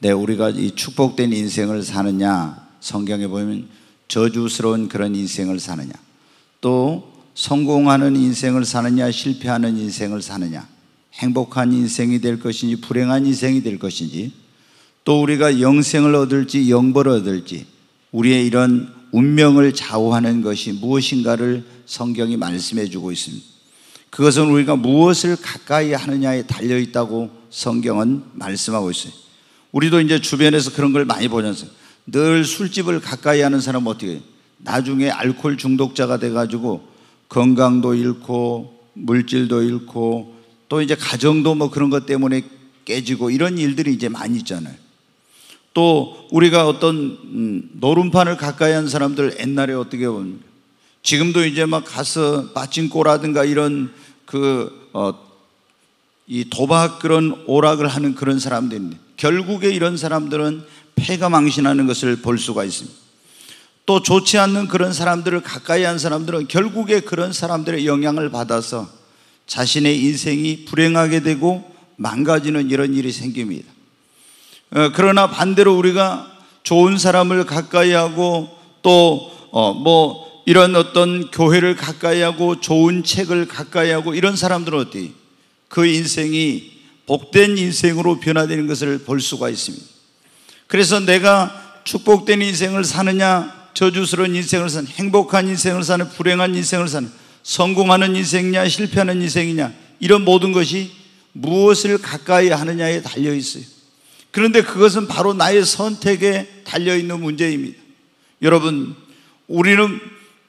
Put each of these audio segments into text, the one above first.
네, 우리가 이 축복된 인생을 사느냐, 성경에 보면 저주스러운 그런 인생을 사느냐, 또 성공하는 인생을 사느냐, 실패하는 인생을 사느냐, 행복한 인생이 될 것인지, 불행한 인생이 될 것인지, 또 우리가 영생을 얻을지, 영벌을 얻을지, 우리의 이런 운명을 좌우하는 것이 무엇인가를 성경이 말씀해 주고 있습니다. 그것은 우리가 무엇을 가까이 하느냐에 달려 있다고 성경은 말씀하고 있어요. 우리도 이제 주변에서 그런 걸 많이 보면서 늘 술집을 가까이 하는 사람은 어떻게 해요? 나중에 알코올 중독자가 돼가지고 건강도 잃고 물질도 잃고 또 이제 가정도 뭐 그런 것 때문에 깨지고 이런 일들이 이제 많이 있잖아요. 또 우리가 어떤 음, 노름판을 가까이 한 사람들 옛날에 어떻게 보면 지금도 이제 막 가서 빠친코라든가 이런 그, 어, 이 도박 그런 오락을 하는 그런 사람들인데 결국에 이런 사람들은 폐가 망신하는 것을 볼 수가 있습니다. 또 좋지 않는 그런 사람들을 가까이 한 사람들은 결국에 그런 사람들의 영향을 받아서 자신의 인생이 불행하게 되고 망가지는 이런 일이 생깁니다. 어, 그러나 반대로 우리가 좋은 사람을 가까이 하고 또 뭐 이런 어떤 교회를 가까이 하고 좋은 책을 가까이 하고 이런 사람들은 어때? 그 인생이 복된 인생으로 변화되는 것을 볼 수가 있습니다. 그래서 내가 축복된 인생을 사느냐, 저주스러운 인생을 사는, 행복한 인생을 사는, 불행한 인생을 사는, 성공하는 인생이냐, 실패하는 인생이냐, 이런 모든 것이 무엇을 가까이 하느냐에 달려 있어요. 그런데 그것은 바로 나의 선택에 달려 있는 문제입니다. 여러분, 우리는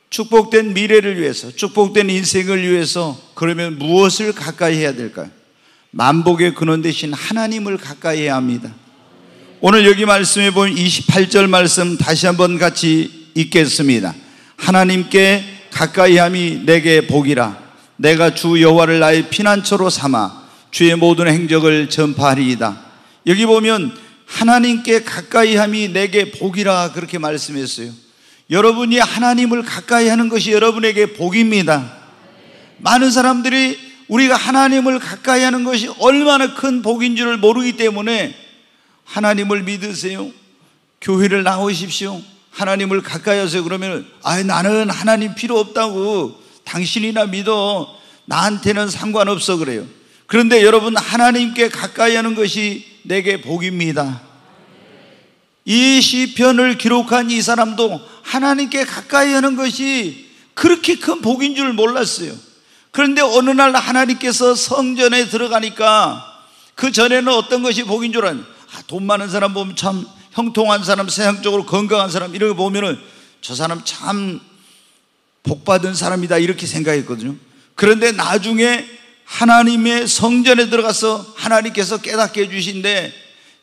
축복된 미래를 위해서, 축복된 인생을 위해서 그러면 무엇을 가까이 해야 될까요? 만복의 근원 대신 하나님을 가까이 해야 합니다. 오늘 여기 말씀해 보면 28절 말씀 다시 한번 같이 읽겠습니다. 하나님께 가까이 함이 내게 복이라. 내가 주 여호와를 나의 피난처로 삼아 주의 모든 행적을 전파하리이다. 여기 보면 하나님께 가까이 함이 내게 복이라 그렇게 말씀했어요. 여러분이 하나님을 가까이 하는 것이 여러분에게 복입니다. 많은 사람들이 우리가 하나님을 가까이 하는 것이 얼마나 큰 복인 줄을 모르기 때문에 하나님을 믿으세요. 교회를 나오십시오. 하나님을 가까이 하세요. 그러면, 아, 나는 하나님 필요 없다고. 당신이나 믿어. 나한테는 상관없어. 그래요. 그런데 여러분, 하나님께 가까이 하는 것이 내게 복입니다. 이 시편을 기록한 이 사람도 하나님께 가까이 하는 것이 그렇게 큰 복인 줄 몰랐어요. 그런데 어느 날 하나님께서 성전에 들어가니까 그 전에는 어떤 것이 복인 줄 아는 아, 돈 많은 사람 보면 참 형통한 사람, 세상적으로 건강한 사람 거 보면은 저 사람 참 복받은 사람이다 이렇게 생각했거든요. 그런데 나중에 하나님의 성전에 들어가서 하나님께서 깨닫게 해주신데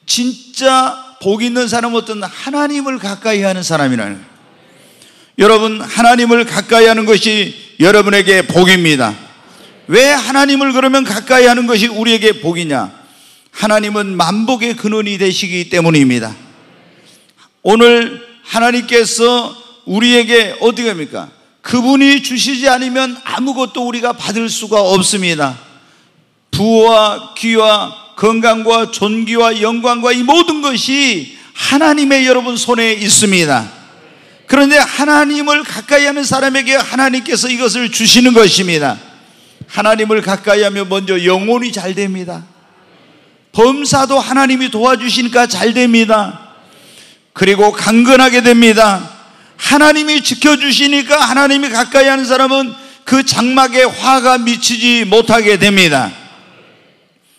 진짜 복 있는 사람은 어떤 하나님을 가까이 하는 사람이라는 거예요. 여러분, 하나님을 가까이 하는 것이 여러분에게 복입니다. 왜 하나님을 그러면 가까이 하는 것이 우리에게 복이냐? 하나님은 만복의 근원이 되시기 때문입니다. 오늘 하나님께서 우리에게 어떻게 합니까? 그분이 주시지 않으면 아무것도 우리가 받을 수가 없습니다. 부와 귀와 건강과 존귀와 영광과 이 모든 것이 하나님의 여러분 손에 있습니다. 그런데 하나님을 가까이 하는 사람에게 하나님께서 이것을 주시는 것입니다. 하나님을 가까이 하면 먼저 영혼이 잘 됩니다. 범사도 하나님이 도와주시니까 잘 됩니다. 그리고 강건하게 됩니다. 하나님이 지켜주시니까 하나님이 가까이 하는 사람은 그 장막에 화가 미치지 못하게 됩니다.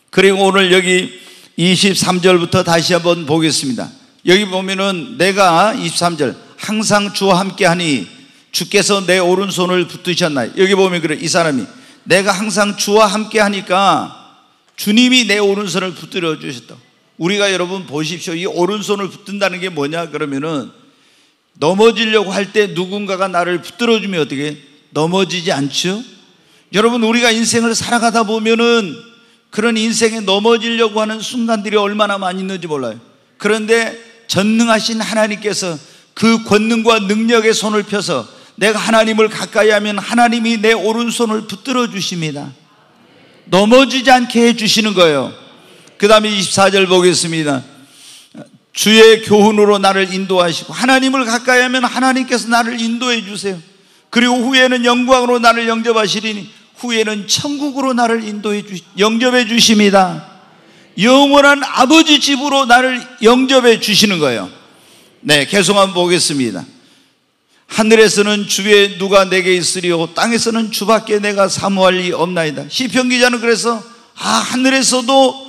그리고 오늘 여기 23절부터 다시 한번 보겠습니다. 여기 보면은 내가 23절 항상 주와 함께 하니 주께서 내 오른손을 붙드셨나요? 여기 보면 그래 이 사람이 내가 항상 주와 함께 하니까 주님이 내 오른손을 붙들어 주셨다. 우리가 여러분 보십시오. 이 오른손을 붙든다는 게 뭐냐 그러면은 넘어지려고 할 때 누군가가 나를 붙들어 주면 어떻게 넘어지지 않죠? 여러분 우리가 인생을 살아가다 보면은 그런 인생에 넘어지려고 하는 순간들이 얼마나 많이 있는지 몰라요. 그런데 전능하신 하나님께서 그 권능과 능력의 손을 펴서 내가 하나님을 가까이 하면 하나님이 내 오른손을 붙들어 주십니다. 넘어지지 않게 해 주시는 거예요. 그 다음에 24절 보겠습니다. 주의 교훈으로 나를 인도하시고 하나님을 가까이 하면 하나님께서 나를 인도해 주세요. 그리고 후에는 영광으로 나를 영접하시리니 후에는 천국으로 나를 인도해 주 영접해 주십니다. 영원한 아버지 집으로 나를 영접해 주시는 거예요. 네, 계속 한번 보겠습니다. 하늘에서는 주의 누가 내게 있으리요 땅에서는 주밖에 내가 사모할 리 없나이다. 시편 기자는 그래서 아 하늘에서도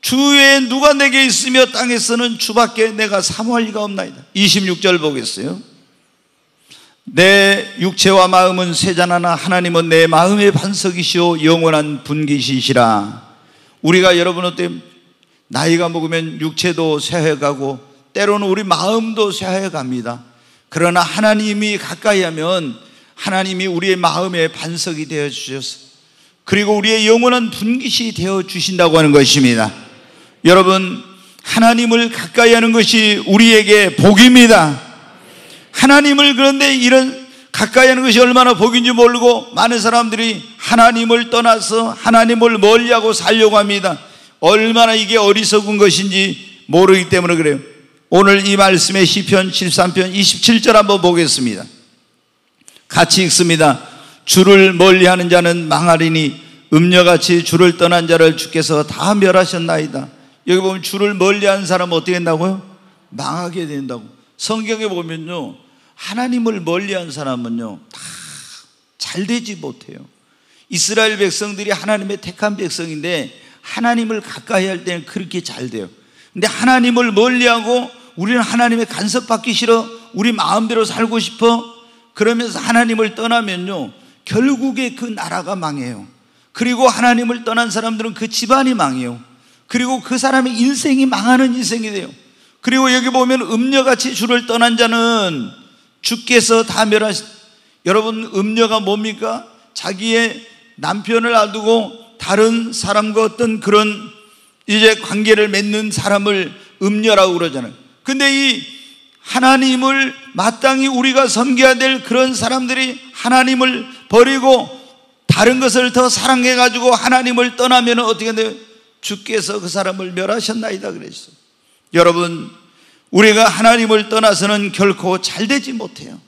주의 누가 내게 있으며 땅에서는 주밖에 내가 사모할 리가 없나이다. 26절 보겠어요. 내 육체와 마음은 쇠잔하나 하나님은 내 마음의 반석이시오 영원한 분기시시라. 우리가 여러분 어때 나이가 먹으면 육체도 쇠해가고 때로는 우리 마음도 쇠해갑니다. 그러나 하나님이 가까이 하면 하나님이 우리의 마음의 반석이 되어 주셔서 그리고 우리의 영원한 분깃이 되어 주신다고 하는 것입니다. 여러분, 하나님을 가까이 하는 것이 우리에게 복입니다. 하나님을 그런데 이런 가까이 하는 것이 얼마나 복인지 모르고 많은 사람들이 하나님을 떠나서 하나님을 멀리하고 살려고 합니다. 얼마나 이게 어리석은 것인지 모르기 때문에 그래요. 오늘 이 말씀의 시편 73편 27절 한번 보겠습니다. 같이 읽습니다. 주를 멀리하는 자는 망하리니 음녀같이 주를 떠난 자를 주께서 다 멸하셨나이다. 여기 보면 주를 멀리하는 사람은 어떻게 된다고요? 망하게 된다고. 성경에 보면요. 하나님을 멀리한 사람은요. 다 잘 되지 못해요. 이스라엘 백성들이 하나님의 택한 백성인데 하나님을 가까이 할 때는 그렇게 잘 돼요. 근데 하나님을 멀리하고 우리는 하나님의 간섭받기 싫어. 우리 마음대로 살고 싶어. 그러면서 하나님을 떠나면요. 결국에 그 나라가 망해요. 그리고 하나님을 떠난 사람들은 그 집안이 망해요. 그리고 그 사람의 인생이 망하는 인생이 돼요. 그리고 여기 보면 음녀같이 주를 떠난 자는 주께서 다 멸하시. 여러분, 음녀가 뭡니까? 자기의 남편을 놔두고 다른 사람과 어떤 그런 이제 관계를 맺는 사람을 음녀라고 그러잖아요. 근데 이 하나님을 마땅히 우리가 섬겨야 될 그런 사람들이 하나님을 버리고 다른 것을 더 사랑해 가지고 하나님을 떠나면 어떻게 돼요? 주께서 그 사람을 멸하셨나이다 그랬어. 여러분, 우리가 하나님을 떠나서는 결코 잘 되지 못해요.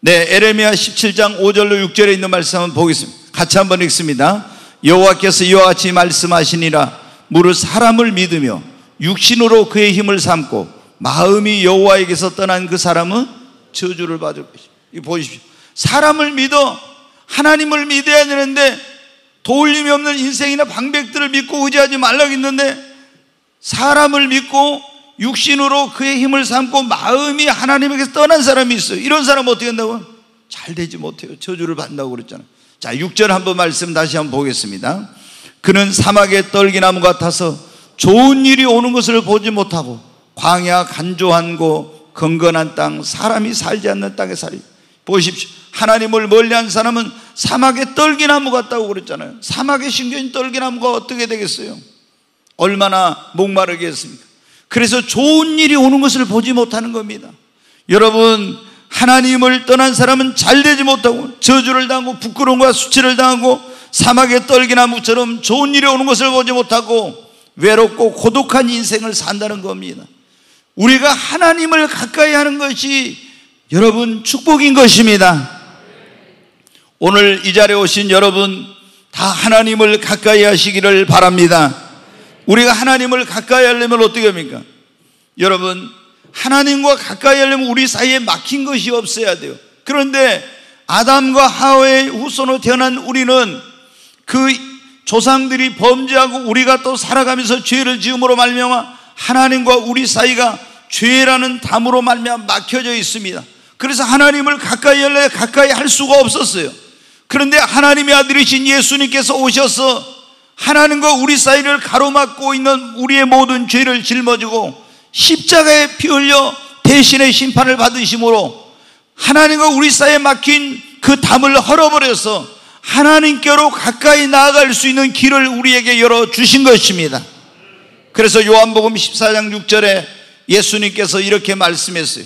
네, 에레미야 17장 5절로 6절에 있는 말씀 한번 보겠습니다. 같이 한번 읽습니다. 여호와께서 이와 같이 말씀하시니라 무릇 사람을 믿으며 육신으로 그의 힘을 삼고 마음이 여호와에게서 떠난 그 사람은 저주를 받을 것입니다. 이 보십시오. 사람을 믿어 하나님을 믿어야 되는데 도울림이 없는 인생이나 방백들을 믿고 의지하지 말라고 했는데 사람을 믿고 육신으로 그의 힘을 삼고 마음이 하나님에게서 떠난 사람이 있어요. 이런 사람 어떻게 한다고? 잘 되지 못해요. 저주를 받는다고 그랬잖아요. 자, 6절 한번 말씀 다시 한번 보겠습니다. 그는 사막의 떨기나무 같아서 좋은 일이 오는 것을 보지 못하고 광야 간조한 곳 건건한 땅 사람이 살지 않는 땅에 살이. 보십시오. 하나님을 멀리한 사람은 사막의 떨기나무 같다고 그랬잖아요. 사막에 심겨진 떨기나무가 어떻게 되겠어요? 얼마나 목마르겠습니까? 그래서 좋은 일이 오는 것을 보지 못하는 겁니다. 여러분 하나님을 떠난 사람은 잘 되지 못하고 저주를 당하고 부끄러움과 수치를 당하고 사막의 떨기나무처럼 좋은 일이 오는 것을 보지 못하고 외롭고 고독한 인생을 산다는 겁니다 우리가 하나님을 가까이 하는 것이 여러분 축복인 것입니다. 오늘 이 자리에 오신 여러분 다 하나님을 가까이 하시기를 바랍니다. 우리가 하나님을 가까이 하려면 어떻게 합니까? 여러분, 하나님과 가까이 하려면 우리 사이에 막힌 것이 없어야 돼요. 그런데 아담과 하와의 후손으로 태어난 우리는 그 조상들이 범죄하고 우리가 또 살아가면서 죄를 지음으로 말미암아 하나님과 우리 사이가 죄라는 담으로 말미암아 막혀져 있습니다. 그래서 하나님을 가까이 할래 가까이 할 수가 없었어요. 그런데 하나님의 아들이신 예수님께서 오셔서 하나님과 우리 사이를 가로막고 있는 우리의 모든 죄를 짊어지고 십자가에 피 흘려 대신의 심판을 받으심으로 하나님과 우리 사이에 막힌 그 담을 헐어버려서 하나님께로 가까이 나아갈 수 있는 길을 우리에게 열어 주신 것입니다. 그래서 요한복음 14장 6절에 예수님께서 이렇게 말씀했어요.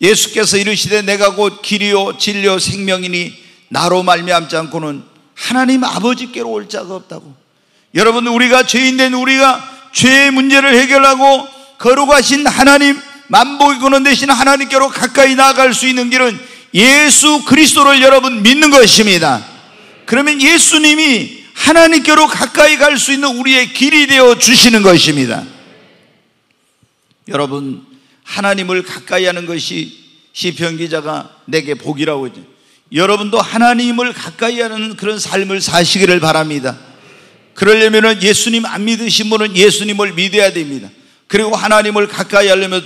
예수께서 이르시되 내가 곧 길이요 진리요 생명이니 나로 말미암지 않고는 하나님 아버지께로 올 자가 없다고. 여러분 우리가 죄인된 우리가 죄의 문제를 해결하고 거룩하신 하나님 만복이 근원 되신 하나님께로 가까이 나아갈 수 있는 길은 예수 그리스도를 여러분 믿는 것입니다. 그러면 예수님이 하나님께로 가까이 갈 수 있는 우리의 길이 되어 주시는 것입니다. 여러분 하나님을 가까이 하는 것이 시편 기자가 내게 복이라고 했죠. 여러분도 하나님을 가까이 하는 그런 삶을 사시기를 바랍니다. 그러려면 예수님 안 믿으신 분은 예수님을 믿어야 됩니다. 그리고 하나님을 가까이 하려면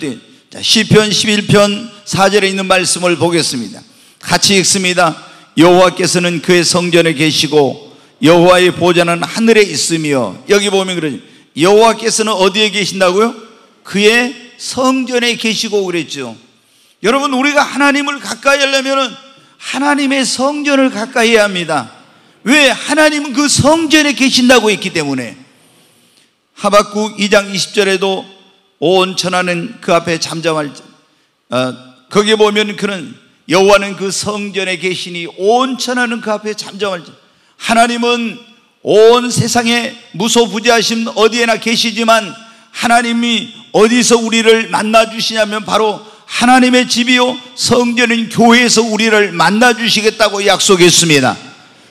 시편 11편 4절에 있는 말씀을 보겠습니다. 같이 읽습니다. 여호와께서는 그의 성전에 계시고 여호와의 보좌는 하늘에 있으며 여기 보면 그러죠. 여호와께서는 어디에 계신다고요? 그의 성전에 계시고 그랬죠. 여러분 우리가 하나님을 가까이 하려면 하나님의 성전을 가까이 해야 합니다. 왜? 하나님은 그 성전에 계신다고 했기 때문에 하박국 2장 20절에도 온 천하는 그 앞에 잠잠할 어, 거기에 보면 그는 여호와는 그 성전에 계시니 온 천하는 그 앞에 잠잠할 하나님은 온 세상에 무소부지하신 어디에나 계시지만 하나님이 어디서 우리를 만나 주시냐면 바로 하나님의 집이요 성전인 교회에서 우리를 만나 주시겠다고 약속했습니다.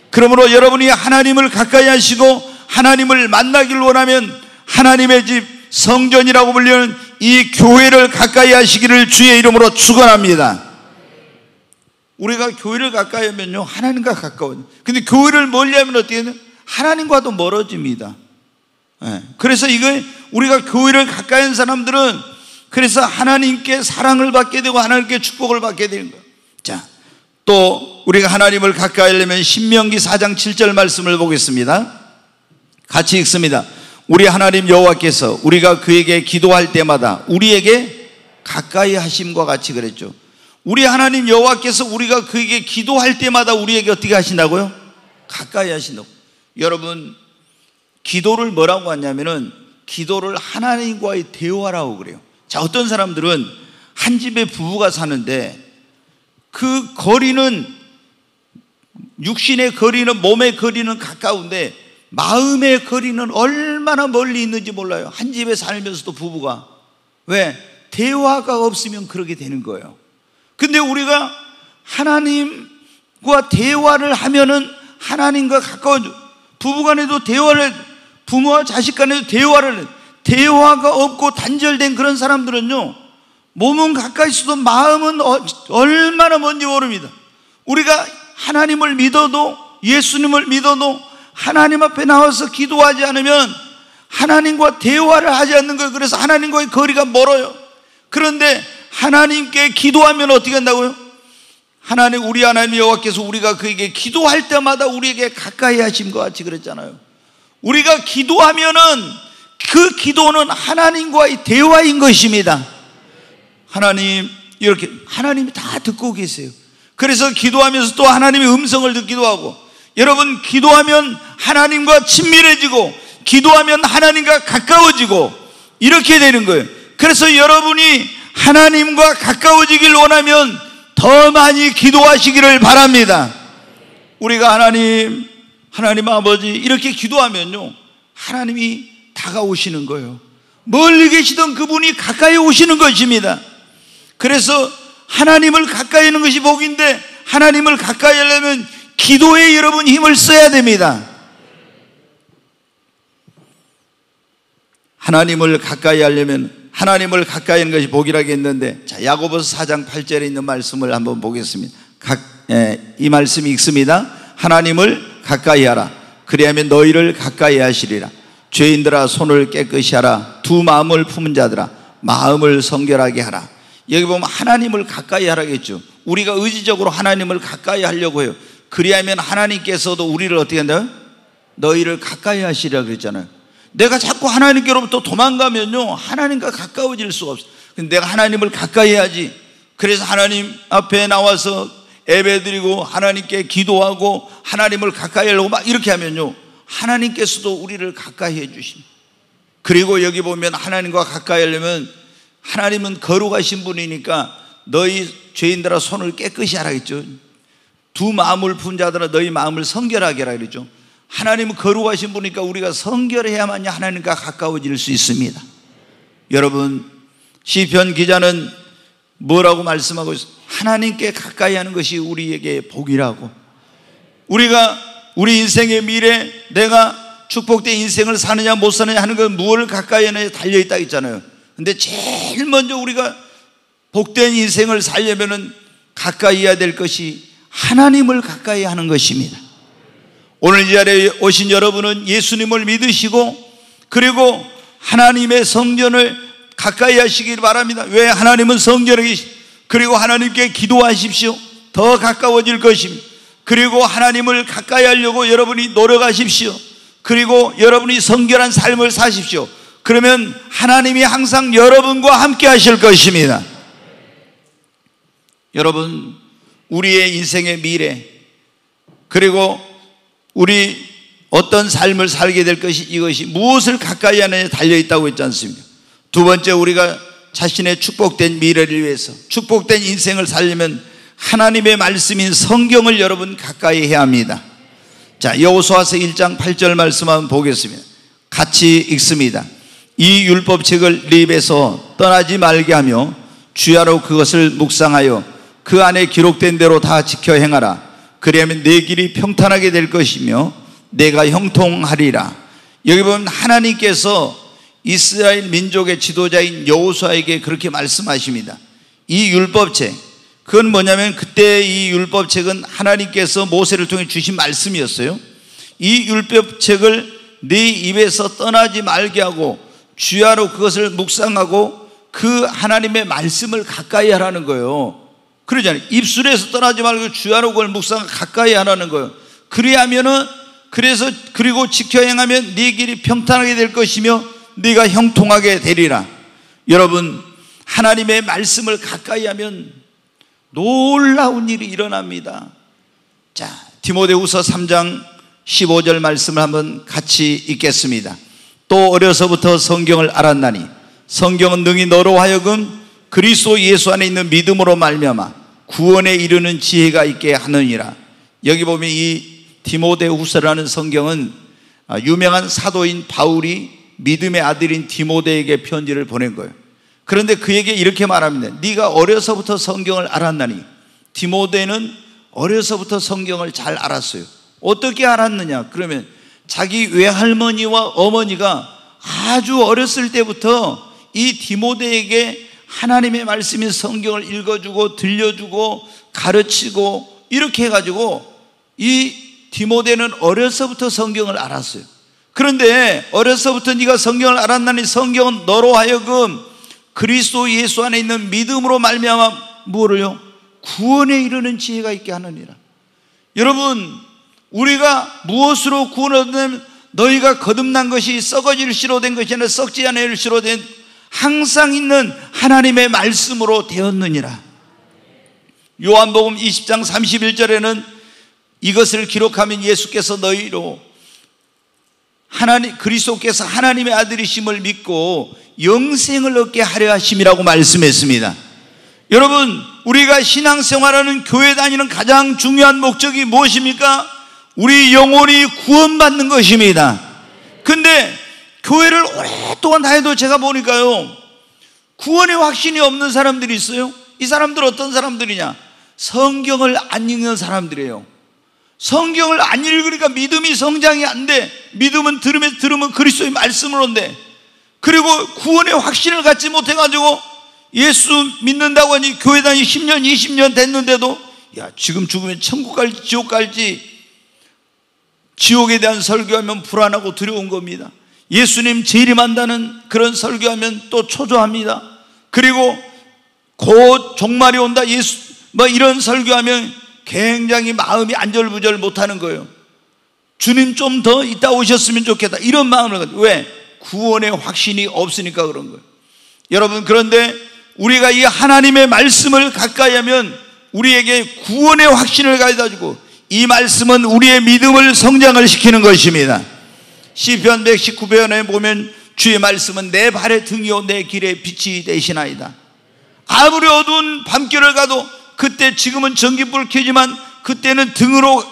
그러므로 여러분이 하나님을 가까이 하시고 하나님을 만나길 원하면 하나님의 집 성전이라고 불리는 이 교회를 가까이 하시기를 주의 이름으로 축원합니다. 우리가 교회를 가까이 하면요 하나님과 가까워요. 근데 교회를 멀리 하면 어떻게 되냐? 하나님과도 멀어집니다. 네. 그래서 이거 우리가 교회를 가까이 한 사람들은 그래서 하나님께 사랑을 받게 되고 하나님께 축복을 받게 되는 거예요. 자, 또 우리가 하나님을 가까이 하려면 신명기 4장 7절 말씀을 보겠습니다. 같이 읽습니다. 우리 하나님 여호와께서 우리가 그에게 기도할 때마다 우리에게 가까이 하심과 같이 그랬죠. 우리 하나님 여호와께서 우리가 그에게 기도할 때마다 우리에게 어떻게 하신다고요? 가까이 하신다고. 여러분 기도를 뭐라고 하냐면은 기도를 하나님과의 대화라고 그래요. 자, 어떤 사람들은 한 집에 부부가 사는데 그 거리는 육신의 거리는 몸의 거리는 가까운데 마음의 거리는 얼마나 멀리 있는지 몰라요. 한 집에 살면서도 부부가. 왜? 대화가 없으면 그렇게 되는 거예요. 근데 우리가 하나님과 대화를 하면은 하나님과 가까워져. 부부 간에도 대화를, 부모와 자식 간에도 대화를, 대화가 없고 단절된 그런 사람들은요, 몸은 가까이 있어도 마음은 어, 얼마나 먼지 모릅니다. 우리가 하나님을 믿어도 예수님을 믿어도 하나님 앞에 나와서 기도하지 않으면 하나님과 대화를 하지 않는 거예요. 그래서 하나님과의 거리가 멀어요. 그런데 하나님께 기도하면 어떻게 한다고요? 하나님 우리 하나님 여호와께서 우리가 그에게 기도할 때마다 우리에게 가까이 하심 것 같이 그랬잖아요. 우리가 기도하면은 그 기도는 하나님과의 대화인 것입니다. 하나님 이렇게 하나님이 다 듣고 계세요. 그래서 기도하면서 또 하나님의 음성을 듣기도 하고 여러분 기도하면 하나님과 친밀해지고 기도하면 하나님과 가까워지고 이렇게 되는 거예요. 그래서 여러분이 하나님과 가까워지길 원하면 더 많이 기도하시기를 바랍니다. 우리가 하나님, 하나님 아버지 이렇게 기도하면요. 하나님이 다가오시는 거예요. 멀리 계시던 그분이 가까이 오시는 것입니다. 그래서 하나님을 가까이 하는 것이 복인데 하나님을 가까이 하려면 기도에 여러분 힘을 써야 됩니다. 하나님을 가까이 하려면 하나님을 가까이 하는 것이 복이라고 했는데 자 야고보서 4장 8절에 있는 말씀을 한번 보겠습니다. 각, 예, 이 말씀이 읽습니다. 하나님을 가까이 하라. 그리하면 너희를 가까이 하시리라. 죄인들아 손을 깨끗이 하라. 두 마음을 품은 자들아 마음을 성결하게 하라. 여기 보면 하나님을 가까이 하라겠죠. 우리가 의지적으로 하나님을 가까이 하려고 해요. 그리하면 하나님께서도 우리를 어떻게 한다? 너희를 가까이 하시라 그랬잖아요. 내가 자꾸 하나님께로부터 도망가면요, 하나님과 가까워질 수가 없어. 근데 내가 하나님을 가까이 해야지. 그래서 하나님 앞에 나와서 예배드리고 하나님께 기도하고 하나님을 가까이 하려고 막 이렇게 하면요, 하나님께서도 우리를 가까이 해 주십니다. 그리고 여기 보면 하나님과 가까이 하려면 하나님은 거룩하신 분이니까 너희 죄인들아 손을 깨끗이 하라겠죠. 두 마음을 푼 자들아 너희 마음을 성결하게 하라 그랬죠. 하나님은 거룩하신 분이니까 우리가 성결해야만 하나님과 가까워질 수 있습니다. 여러분 시편 기자는 뭐라고 말씀하고 있어? 하나님께 가까이 하는 것이 우리에게 복이라고. 우리가 우리 인생의 미래 내가 축복된 인생을 사느냐 못 사느냐 하는 건 무엇을 가까이 하느냐에 달려 있다 했잖아요. 근데 제일 먼저 우리가 복된 인생을 살려면은 가까이 해야 될 것이 하나님을 가까이 하는 것입니다. 오늘 이 자리에 오신 여러분은 예수님을 믿으시고 그리고 하나님의 성전을 가까이 하시길 바랍니다. 왜 하나님은 성전에 계시 그리고 하나님께 기도하십시오. 더 가까워질 것입니다. 그리고 하나님을 가까이 하려고 여러분이 노력하십시오. 그리고 여러분이 성결한 삶을 사십시오. 그러면 하나님이 항상 여러분과 함께 하실 것입니다. 여러분, 우리의 인생의 미래, 그리고 우리 어떤 삶을 살게 될 것이 이것이 무엇을 가까이 하느냐에 달려 있다고 했지 않습니까? 두 번째, 우리가 자신의 축복된 미래를 위해서 축복된 인생을 살려면 하나님의 말씀인 성경을 여러분 가까이 해야 합니다. 자, 여호수아서 1장 8절 말씀 한번 보겠습니다. 같이 읽습니다. 이 율법책을 네 입에서 떠나지 말게 하며 주야로 그것을 묵상하여 그 안에 기록된 대로 다 지켜 행하라. 그리하면 내 길이 평탄하게 될 것이며 내가 형통하리라. 여기 보면 하나님께서 이스라엘 민족의 지도자인 여호수아에게 그렇게 말씀하십니다. 이 율법책 그건 뭐냐면 그때 이 율법책은 하나님께서 모세를 통해 주신 말씀이었어요. 이 율법책을 네 입에서 떠나지 말게 하고 주야로 그것을 묵상하고 그 하나님의 말씀을 가까이 하라는 거예요. 그러잖아요. 입술에서 떠나지 말고 주야로 그걸 묵상 가까이 하라는 거예요. 그리하면은 그래서 그리고 지켜 행하면 네 길이 평탄하게 될 것이며 네가 형통하게 되리라. 여러분 하나님의 말씀을 가까이 하면 놀라운 일이 일어납니다. 자, 디모데후서 3장 15절 말씀을 한번 같이 읽겠습니다. 또 어려서부터 성경을 알았나니 성경은 능히 너로 하여금 그리스도 예수 안에 있는 믿음으로 말미암아 구원에 이르는 지혜가 있게 하느니라. 여기 보면 이 디모데 후서라는 성경은 아, 유명한 사도인 바울이 믿음의 아들인 디모데에게 편지를 보낸 거예요. 그런데 그에게 이렇게 말합니다. 네가 어려서부터 성경을 알았나니 디모데는 어려서부터 성경을 잘 알았어요. 어떻게 알았느냐? 그러면 자기 외할머니와 어머니가 아주 어렸을 때부터 이 디모데에게 하나님의 말씀인 성경을 읽어주고 들려주고 가르치고 이렇게 해가지고 이 디모데는 어려서부터 성경을 알았어요. 그런데 어려서부터 네가 성경을 알았나니 성경은 너로 하여금 그리스도 예수 안에 있는 믿음으로 말미암아 무엇을요? 구원에 이르는 지혜가 있게 하느니라. 여러분, 우리가 무엇으로 구원을 얻냐면 너희가 거듭난 것이 썩어질 시로 된 것이 아니라 썩지 않을 시로 된 항상 있는 하나님의 말씀으로 되었느니라. 요한복음 20장 31절에는 이것을 기록하면 예수께서 너희로 하나님 그리스도께서 하나님의 아들이심을 믿고 영생을 얻게 하려 하심이라고 말씀했습니다. 여러분, 우리가 신앙생활하는 교회 다니는 가장 중요한 목적이 무엇입니까? 우리 영혼이 구원받는 것입니다. 근데 교회를 오랫동안 다녀도 제가 보니까요, 구원의 확신이 없는 사람들이 있어요. 이 사람들 어떤 사람들이냐? 성경을 안 읽는 사람들이에요. 성경을 안 읽으니까 믿음이 성장이 안 돼. 믿음은 들으면 들으면 그리스도의 말씀을 온대. 그리고 구원의 확신을 갖지 못해가지고 예수 믿는다고 하니 교회 다니 10년, 20년 됐는데도 야, 지금 죽으면 천국 갈지 지옥 갈지 지옥에 대한 설교하면 불안하고 두려운 겁니다. 예수님 재림한다는 그런 설교하면 또 초조합니다. 그리고 곧 종말이 온다. 예수 뭐 이런 설교하면 굉장히 마음이 안절부절 못하는 거예요. 주님 좀 더 이따 오셨으면 좋겠다. 이런 마음을 가지고 왜 구원의 확신이 없으니까 그런 거예요. 여러분 그런데 우리가 이 하나님의 말씀을 가까이 하면 우리에게 구원의 확신을 가져다 주고 이 말씀은 우리의 믿음을 성장을 시키는 것입니다. 시편 119편에 보면 주의 말씀은 내 발의 등이요 내 길의 빛이 되시나이다. 아무리 어두운 밤길을 가도 그때 지금은 전기불 켜지만 그때는 등으로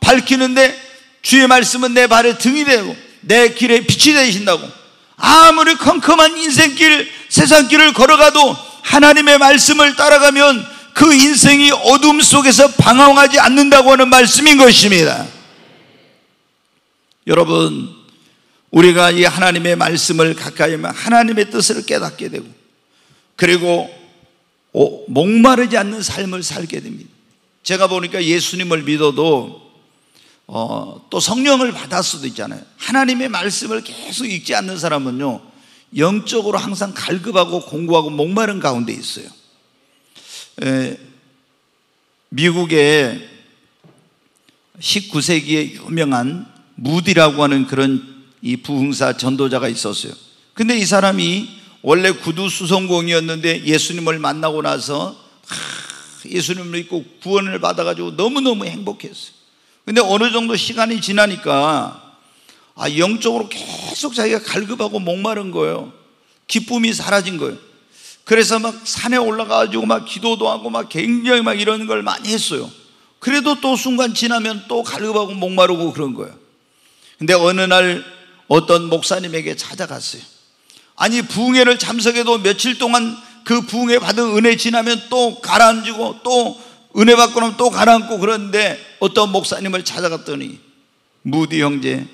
밝히는데 주의 말씀은 내 발의 등이 되고 내 길의 빛이 되신다고. 아무리 컴컴한 인생길, 세상길을 걸어가도 하나님의 말씀을 따라가면 그 인생이 어둠 속에서 방황하지 않는다고 하는 말씀인 것입니다. 여러분, 우리가 이 하나님의 말씀을 가까이 하면 하나님의 뜻을 깨닫게 되고, 그리고 목마르지 않는 삶을 살게 됩니다. 제가 보니까 예수님을 믿어도 어, 또 성령을 받을 수도 있잖아요. 하나님의 말씀을 계속 읽지 않는 사람은요, 영적으로 항상 갈급하고 공부하고 목마른 가운데 있어요. 에, 미국의 19세기에 유명한 무디라고 하는 그런 이 부흥사 전도자가 있었어요. 근데 이 사람이 원래 구두 수성공이었는데 예수님을 만나고 나서 예수님을 믿고 구원을 받아가지고 너무너무 행복했어요. 근데 어느 정도 시간이 지나니까 아, 영적으로 계속 자기가 갈급하고 목마른 거예요. 기쁨이 사라진 거예요. 그래서 막 산에 올라가가지고 막 기도도 하고 막 굉장히 막 이런 걸 많이 했어요. 그래도 또 순간 지나면 또 갈급하고 목마르고 그런 거예요. 근데 어느 날 어떤 목사님에게 찾아갔어요. 아니, 부흥회를 참석해도 며칠 동안 그 부흥회 받은 은혜 지나면 또 가라앉고 또 은혜 받고 나면 또 가라앉고 그러는데 어떤 목사님을 찾아갔더니 무디 형제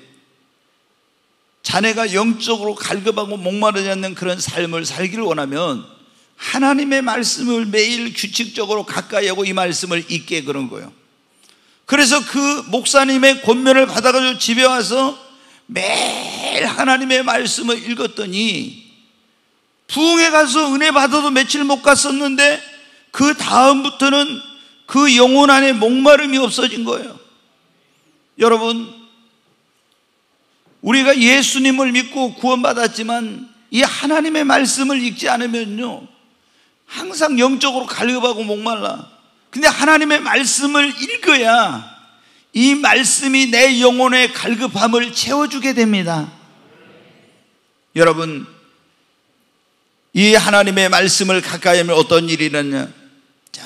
자네가 영적으로 갈급하고 목마르지 않는 그런 삶을 살기를 원하면 하나님의 말씀을 매일 규칙적으로 가까이 하고 이 말씀을 읽게 그런 거예요. 그래서 그 목사님의 권면을 받아가지고 집에 와서 매일 하나님의 말씀을 읽었더니 부흥에 가서 은혜 받아도 며칠 못 갔었는데 그 다음부터는 그 영혼 안에 목마름이 없어진 거예요. 여러분, 우리가 예수님을 믿고 구원받았지만 이 하나님의 말씀을 읽지 않으면요. 항상 영적으로 갈급하고 목말라. 근데 하나님의 말씀을 읽어야 이 말씀이 내 영혼의 갈급함을 채워주게 됩니다. 여러분, 이 하나님의 말씀을 가까이 하면 어떤 일이 일어나냐? 자,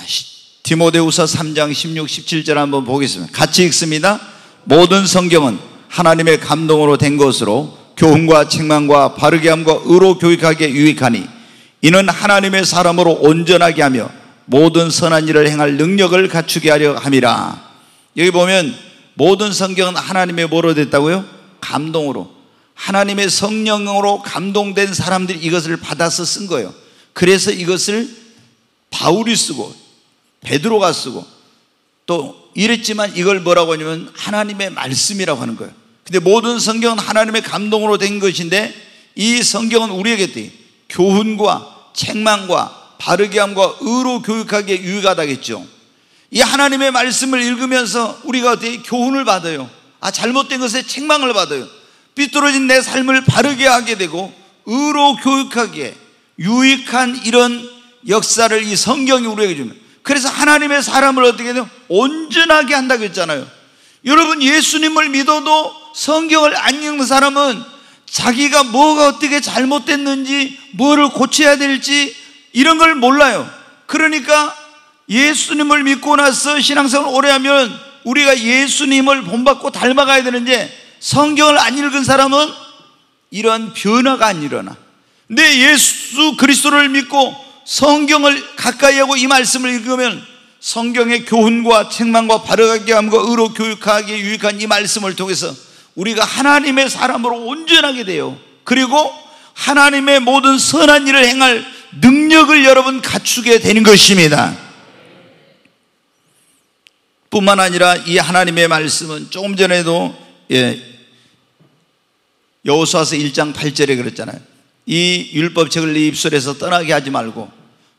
디모데후서 3장 16, 17절 한번 보겠습니다. 같이 읽습니다. 모든 성경은 하나님의 감동으로 된 것으로 교훈과 책망과 바르게 함과 의로 교육하기에 유익하니 이는 하나님의 사람으로 온전하게 하며 모든 선한 일을 행할 능력을 갖추게 하려 함이라. 여기 보면 모든 성경은 하나님의 뭐로 됐다고요? 감동으로. 하나님의 성령으로 감동된 사람들이 이것을 받아서 쓴 거예요. 그래서 이것을 바울이 쓰고 베드로가 쓰고 또 이랬지만 이걸 뭐라고 하냐면 하나님의 말씀이라고 하는 거예요. 근데 모든 성경은 하나님의 감동으로 된 것인데 이 성경은 우리에게 교훈과 책망과 바르게 함과 의로 교육하기에 유익하다겠죠. 이 하나님의 말씀을 읽으면서 우리가 어떻게 교훈을 받아요. 아, 잘못된 것에 책망을 받아요. 삐뚤어진 내 삶을 바르게 하게 되고 의로 교육하기에 유익한 이런 역사를 이 성경이 우리에게 줍니다. 그래서 하나님의 사람을 어떻게 해요? 온전하게 한다고 했잖아요. 여러분 예수님을 믿어도 성경을 안 읽는 사람은 자기가 뭐가 어떻게 잘못됐는지 뭐를 고쳐야 될지 이런 걸 몰라요. 그러니까 예수님을 믿고 나서 신앙생활 오래 하면 우리가 예수님을 본받고 닮아가야 되는데 성경을 안 읽은 사람은 이런 변화가 안 일어나. 내 예수 그리스도를 믿고 성경을 가까이 하고 이 말씀을 읽으면 성경의 교훈과 책망과 바르게 함과 의로 교육하기에 유익한 이 말씀을 통해서 우리가 하나님의 사람으로 온전하게 돼요. 그리고 하나님의 모든 선한 일을 행할 능력을 여러분 갖추게 되는 것입니다. 뿐만 아니라 이 하나님의 말씀은 조금 전에도 예, 여호수아서 1장 8절에 그랬잖아요. 이 율법책을 네 입술에서 떠나게 하지 말고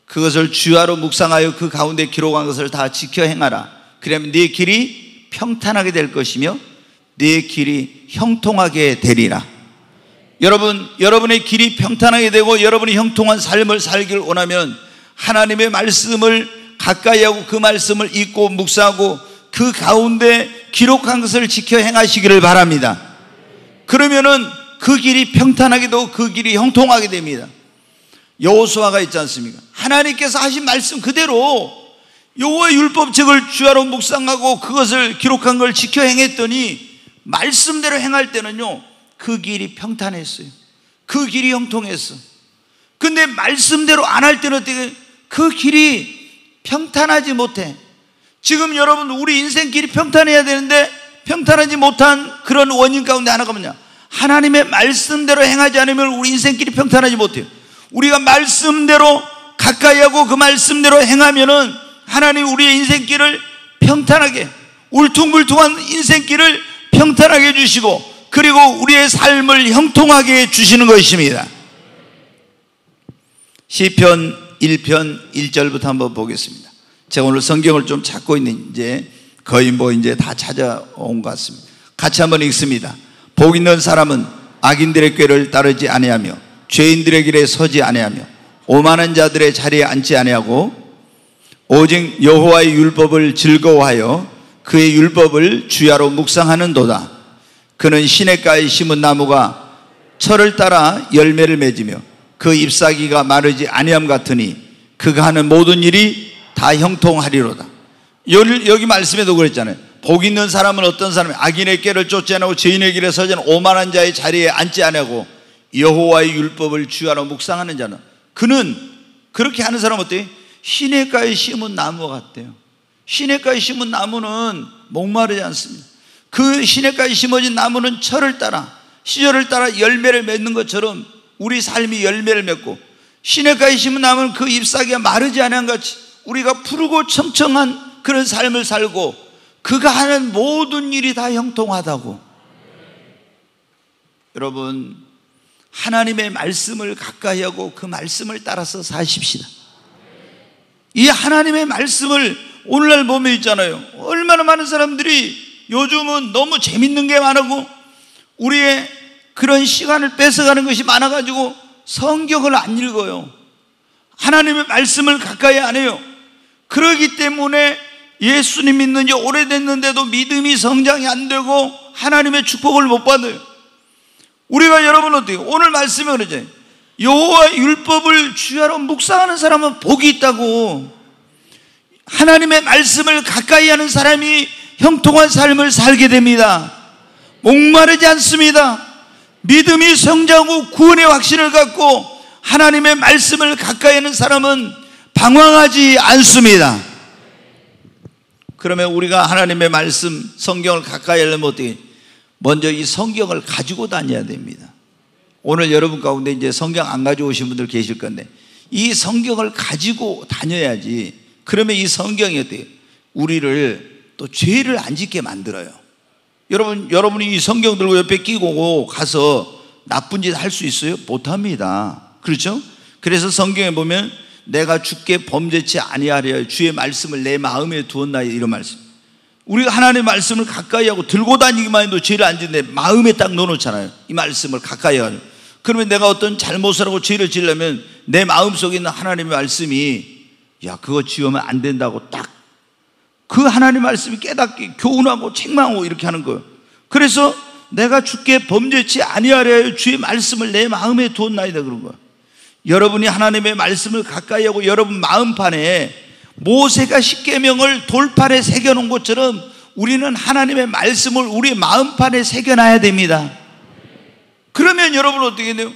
그것을 주야로 묵상하여 그 가운데 기록한 것을 다 지켜 행하라. 그러면 네 길이 평탄하게 될 것이며 네 길이 형통하게 되리라. 여러분, 여러분의 길이 평탄하게 되고 여러분이 형통한 삶을 살길 원하면 하나님의 말씀을 가까이 하고 그 말씀을 읽고 묵상하고 그 가운데 기록한 것을 지켜 행하시기를 바랍니다. 그러면은 그 길이 평탄하게 되고 그 길이 형통하게 됩니다. 여호수아가 있지 않습니까? 하나님께서 하신 말씀 그대로 여호와의 율법책을 주야로 묵상하고 그것을 기록한 걸 지켜 행했더니 말씀대로 행할 때는요 그 길이 평탄했어요. 그 길이 형통했어. 근데 말씀대로 안 할 때는 어떻게 그 길이 평탄하지 못해. 지금 여러분 우리 인생길이 평탄해야 되는데 평탄하지 못한 그런 원인 가운데 하나가 뭐냐? 하나님의 말씀대로 행하지 않으면 우리 인생길이 평탄하지 못해요. 우리가 말씀대로 가까이 하고 그 말씀대로 행하면은 하나님 우리의 인생길을 평탄하게 울퉁불퉁한 인생길을 평탄하게 해주시고 그리고 우리의 삶을 형통하게 해주시는 것입니다. 시편 1편 1절부터 한번 보겠습니다. 제가 오늘 성경을 좀 찾고 있는 이제 거의 뭐 이제 다 찾아온 것 같습니다. 같이 한번 읽습니다. 복 있는 사람은 악인들의 꾀를 따르지 아니하며 죄인들의 길에 서지 아니하며 오만한 자들의 자리에 앉지 아니하고 오직 여호와의 율법을 즐거워하여 그의 율법을 주야로 묵상하는도다. 그는 시냇가에 심은 나무가 철을 따라 열매를 맺으며 그 잎사귀가 마르지 아니함 같으니 그가 하는 모든 일이 다 형통하리로다. 여기 말씀에도 그랬잖아요. 복 있는 사람은 어떤 사람이 악인의 길을 쫓지 않고 죄인의 길에 서지 않고 오만한 자의 자리에 앉지 않고 여호와의 율법을 주야로 묵상하는 자는 그는 그렇게 하는 사람은 어때요? 시냇가에 심은 나무 같대요. 시냇가에 심은 나무는 목마르지 않습니다. 그 시냇가에 심어진 나무는 철을 따라 시절을 따라 열매를 맺는 것처럼 우리 삶이 열매를 맺고 시냇가에 심은 나무는 그 잎사귀가 마르지 않은 같이 우리가 푸르고 청청한 그런 삶을 살고 그가 하는 모든 일이 다 형통하다고. 여러분 하나님의 말씀을 가까이 하고 그 말씀을 따라서 사십시다. 이 하나님의 말씀을 오늘날 보면 있잖아요. 얼마나 많은 사람들이 요즘은 너무 재밌는 게 많고 우리의 그런 시간을 뺏어가는 것이 많아가지고 성경을 안 읽어요. 하나님의 말씀을 가까이 안 해요. 그러기 때문에 예수님 믿는 지 오래됐는데도 믿음이 성장이 안 되고 하나님의 축복을 못 받아요. 우리가 여러분 어떻게 오늘 말씀에 그러죠. 여호와 율법을 주야로 묵상하는 사람은 복이 있다고. 하나님의 말씀을 가까이 하는 사람이 형통한 삶을 살게 됩니다. 목마르지 않습니다. 믿음이 성장하고 구원의 확신을 갖고 하나님의 말씀을 가까이 하는 사람은 방황하지 않습니다. 그러면 우리가 하나님의 말씀, 성경을 가까이 하려면 어떻게? 먼저 이 성경을 가지고 다녀야 됩니다. 오늘 여러분 가운데 이제 성경 안 가져오신 분들 계실 건데 이 성경을 가지고 다녀야지. 그러면 이 성경이 어때요? 우리를 또 죄를 안 짓게 만들어요. 여러분, 여러분이 이 성경 들고 옆에 끼고 가서 나쁜 짓 할 수 있어요? 못 합니다. 그렇죠? 그래서 성경에 보면 내가 주께 범죄치 아니하려 주의 말씀을 내 마음에 두었나 이런 말씀. 우리가 하나님의 말씀을 가까이 하고 들고 다니기만 해도 죄를 안 짓는데 마음에 딱 넣어놓잖아요. 이 말씀을 가까이 하고. 그러면 내가 어떤 잘못을 하고 죄를 지으려면 내 마음 속에 있는 하나님의 말씀이 야, 그거 지으면 안 된다고 딱 그 하나님 말씀이 깨닫게 교훈하고 책망하고 이렇게 하는 거예요. 그래서 내가 주께 범죄치 아니하려 주의 말씀을 내 마음에 두었나이다 그런 거예요. 여러분이 하나님의 말씀을 가까이 하고 여러분 마음판에 모세가 십계명을 돌판에 새겨 놓은 것처럼 우리는 하나님의 말씀을 우리 마음판에 새겨 놔야 됩니다. 그러면 여러분 어떻게 돼요?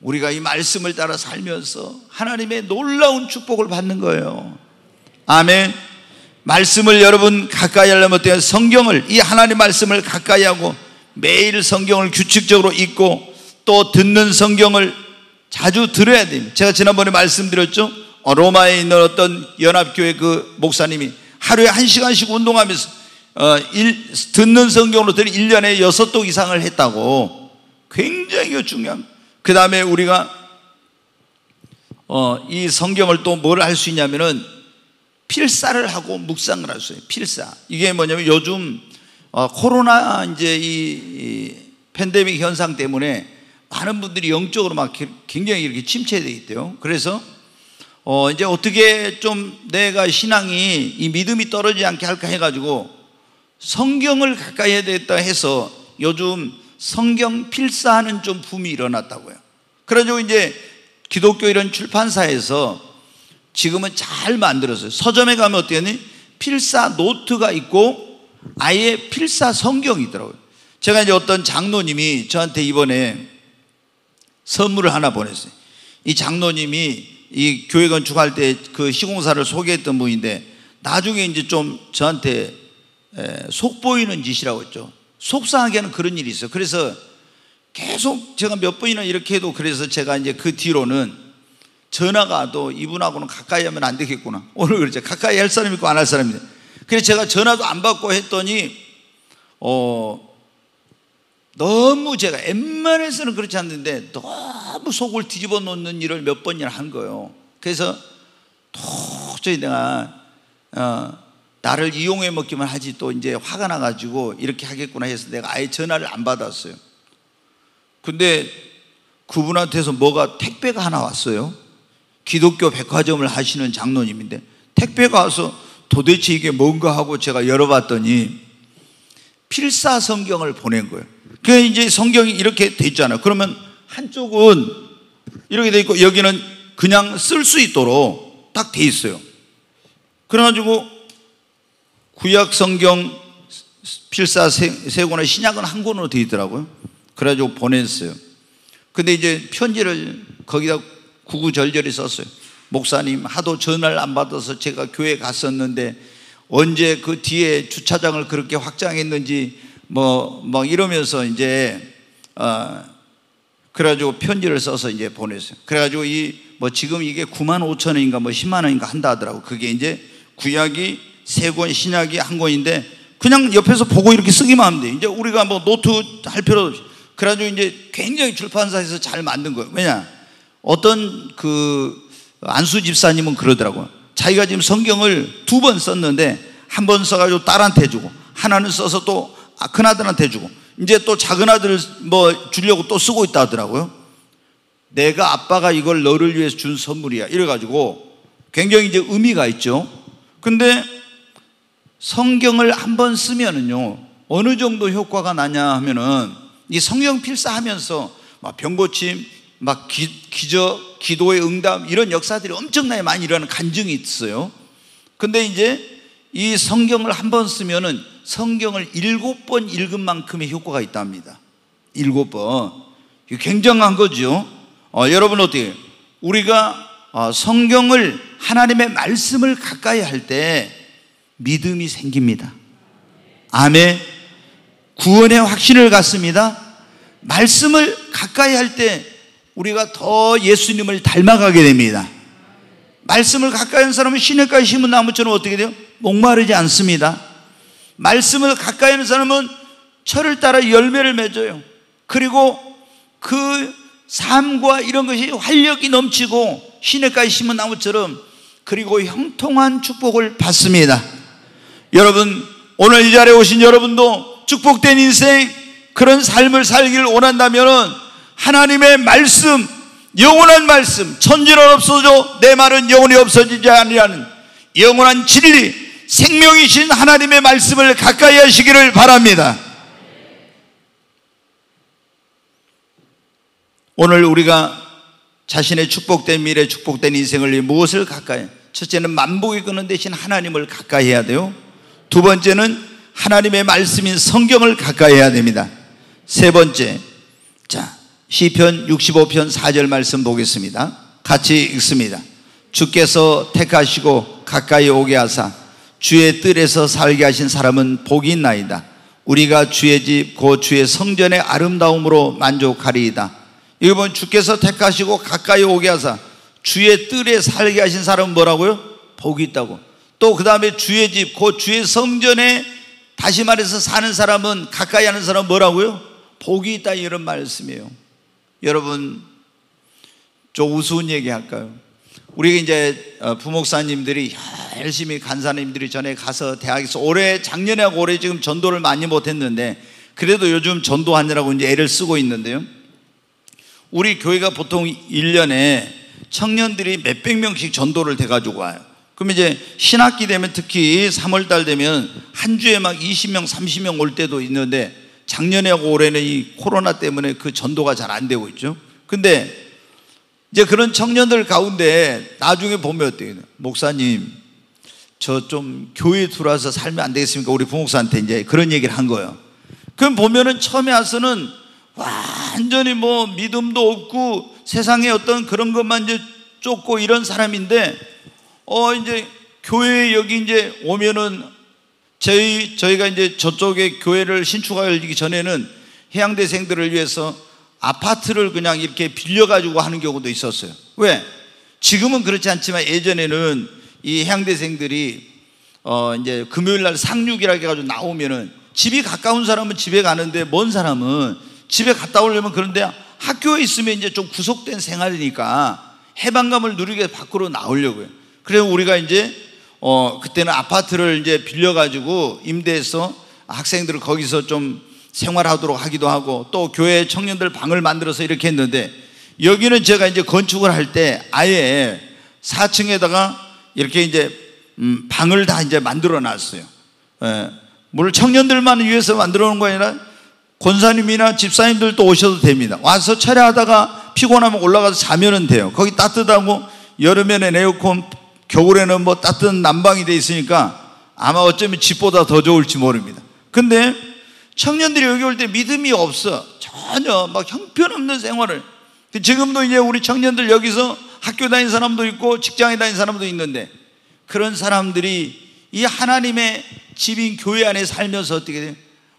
우리가 이 말씀을 따라 살면서 하나님의 놀라운 축복을 받는 거예요. 아멘. 말씀을 여러분 가까이 하려면 어때요? 성경을 이 하나님 말씀을 가까이 하고 매일 성경을 규칙적으로 읽고 또 듣는 성경을 자주 들어야 됩니다. 제가 지난번에 말씀드렸죠. 어, 로마에 있는 어떤 연합교회 그 목사님이 하루에 한 시간씩 운동하면서 어, 일, 듣는 성경으로 들 1년에 6독 이상을 했다고 굉장히 중요한 그 다음에 우리가 어, 이 성경을 또 뭘 할 수 있냐면은 필사를 하고 묵상을 할 수 있어요. 필사. 이게 뭐냐면 요즘 어, 코로나 이제 이, 이 팬데믹 현상 때문에 많은 분들이 영적으로 막 굉장히 이렇게 침체되어 있대요. 그래서 어 이제 어떻게 좀 내가 신앙이 이 믿음이 떨어지지 않게 할까 해가지고 성경을 가까이 해야 되겠다 해서 요즘 성경 필사하는 좀 붐이 일어났다고요. 그래가지고 이제 기독교 이런 출판사에서 지금은 잘 만들었어요. 서점에 가면 하니? 필사 노트가 있고 아예 필사 성경이 있더라고요. 제가 이제 어떤 장로님이 저한테 이번에 선물을 하나 보냈어요. 이 장로님이 이 교회 건축할 때 그 시공사를 소개했던 분인데 나중에 이제 좀 저한테 속 보이는 짓이라고 했죠. 속상하게 하는 그런 일이 있어요. 그래서 계속 제가 몇 번이나 이렇게 해도 그래서 제가 이제 그 뒤로는 전화가 또 이분하고는 가까이 하면 안 되겠구나. 오늘 그렇죠. 가까이 할 사람 있고 안 할 사람이 돼. 그래서 제가 전화도 안 받고 했더니 어 너무 제가 웬만해서는 그렇지 않는데 너무 속을 뒤집어 놓는 일을 몇 번이나 한 거예요. 그래서 도저히 내가 어, 나를 이용해 먹기만 하지 또 이제 화가 나가지고 이렇게 하겠구나 해서 내가 아예 전화를 안 받았어요. 근데 그분한테서 뭐가 택배가 하나 왔어요. 기독교 백화점을 하시는 장로님인데 택배가 와서 도대체 이게 뭔가 하고 제가 열어봤더니 필사 성경을 보낸 거예요. 그 이제 성경이 이렇게 돼 있잖아요. 그러면 한쪽은 이렇게 돼 있고 여기는 그냥 쓸 수 있도록 딱 돼 있어요. 그래가지고 구약 성경 필사 세 권의 신약은 한 권으로 돼 있더라고요. 그래가지고 보냈어요. 근데 이제 편지를 거기다 구구절절히 썼어요. 목사님 하도 전화를 안 받아서 제가 교회 갔었는데 언제 그 뒤에 주차장을 그렇게 확장했는지 뭐, 뭐 이러면서 이제, 어, 그래가지고 편지를 써서 이제 보냈어요. 그래가지고 이, 뭐 지금 이게 9만 5천 원인가 뭐 10만 원인가 한다 하더라고. 그게 이제 구약이 세 권, 신약이 한 권인데 그냥 옆에서 보고 이렇게 쓰기만 하면 돼. 이제 우리가 뭐 노트 할 필요 없이. 그래가지고 이제 굉장히 출판사에서 잘 만든 거예요. 왜냐? 어떤 그 안수 집사님은 그러더라고요. 자기가 지금 성경을 두 번 썼는데 한 번 써가지고 딸한테 주고 하나는 써서 또 아, 큰아들한테 주고 이제 또 작은 아들 뭐 주려고 또 쓰고 있다 하더라고요. 내가 아빠가 이걸 너를 위해서 준 선물이야. 이래가지고 굉장히 이제 의미가 있죠. 근데 성경을 한 번 쓰면은요, 어느 정도 효과가 나냐 하면은 이 성경 필사하면서 막 병고침, 막 기, 기적, 기도의 응답 이런 역사들이 엄청나게 많이 일어나는 간증이 있어요. 근데 이제 이 성경을 한 번 쓰면은 성경을 일곱 번 읽은 만큼의 효과가 있답니다. 일곱 번. 굉장한 거죠. 어, 여러분 어떻게? 우리가 어, 성경을 하나님의 말씀을 가까이 할 때 믿음이 생깁니다. 아멘. 구원의 확신을 갖습니다. 말씀을 가까이 할 때 우리가 더 예수님을 닮아가게 됩니다. 말씀을 가까이 한 사람은 시냇가에 심은 나무처럼 어떻게 돼요? 목마르지 않습니다. 말씀을 가까이 하는 사람은 철을 따라 열매를 맺어요. 그리고 그 삶과 이런 것이 활력이 넘치고 시냇가에 심은 나무처럼 그리고 형통한 축복을 받습니다. 여러분 오늘 이 자리에 오신 여러분도 축복된 인생 그런 삶을 살기를 원한다면 하나님의 말씀 영원한 말씀 천지는 없어져 내 말은 영원히 없어지지 아니하는 영원한 진리 생명이신 하나님의 말씀을 가까이 하시기를 바랍니다. 오늘 우리가 자신의 축복된 미래, 축복된 인생을 무엇을 가까이? 첫째는 만복이 끄는 대신 하나님을 가까이 해야 돼요. 두 번째는 하나님의 말씀인 성경을 가까이 해야 됩니다. 세 번째, 자, 시편 65편 4절 말씀 보겠습니다. 같이 읽습니다. 주께서 택하시고 가까이 오게 하사 주의 뜰에서 살게 하신 사람은 복이 있나이다. 우리가 주의 집, 그 주의 성전의 아름다움으로 만족하리이다. 이번 주께서 택하시고 가까이 오게 하사 주의 뜰에 살게 하신 사람은 뭐라고요? 복이 있다고. 또 그 다음에 주의 집, 그 주의 성전에 다시 말해서 사는 사람은 가까이 하는 사람은 뭐라고요? 복이 있다 이런 말씀이에요. 여러분, 좀 우스운 얘기 할까요? 우리 이제 어, 부목사님들이 열심히 간사님들이 전에 가서 대학에서 올해 작년에하고 올해 지금 전도를 많이 못했는데 그래도 요즘 전도하느라고 이제 애를 쓰고 있는데요. 우리 교회가 보통 1년에 청년들이 몇백 명씩 전도를 돼가지고 와요. 그럼 이제 신학기 되면 특히 3월달 되면 한 주에 막 20명, 30명 올 때도 있는데 작년에하고 올해는 이 코로나 때문에 그 전도가 잘 안 되고 있죠. 근데 이제 그런 청년들 가운데 나중에 보면 어때요? 목사님, 저 좀 교회 들어와서 살면 안 되겠습니까? 우리 부목사한테 이제 그런 얘기를 한 거예요. 그럼 보면은 처음에 와서는 완전히 뭐 믿음도 없고 세상에 어떤 그런 것만 이제 쫓고 이런 사람인데 어 이제 교회 여기 이제 오면은 저희 저희가 이제 저쪽에 교회를 신축하기 전에는 해양대생들을 위해서 아파트를 그냥 이렇게 빌려가지고 하는 경우도 있었어요. 왜? 지금은 그렇지 않지만 예전에는 이 해양대생들이 어 이제 금요일 날 상륙이라 해가지고 나오면은 집이 가까운 사람은 집에 가는데 먼 사람은 집에 갔다 오려면 그런데 학교에 있으면 이제 좀 구속된 생활이니까 해방감을 누리게 밖으로 나오려고요. 그래서 우리가 이제 어 그때는 아파트를 이제 빌려가지고 임대해서 학생들을 거기서 좀 생활하도록 하기도 하고 또 교회 청년들 방을 만들어서 이렇게 했는데 여기는 제가 이제 건축을 할 때 아예 4층에다가 이렇게 이제 음, 방을 다 이제 만들어 놨어요. 예. 물 청년들만 위해서 만들어 놓은 거 아니라 권사님이나 집사님들도 오셔도 됩니다. 와서 철야하다가 피곤하면 올라가서 자면은 돼요. 거기 따뜻하고 여름에는 에어컨, 겨울에는 뭐 따뜻한 난방이 돼 있으니까 아마 어쩌면 집보다 더 좋을지 모릅니다. 근데 청년들이 여기 올 때 믿음이 없어. 전혀 막 형편없는 생활을. 지금도 이제 우리 청년들 여기서 학교 다닌 사람도 있고 직장에 다닌 사람도 있는데 그런 사람들이 이 하나님의 집인 교회 안에 살면서 어떻게 돼요?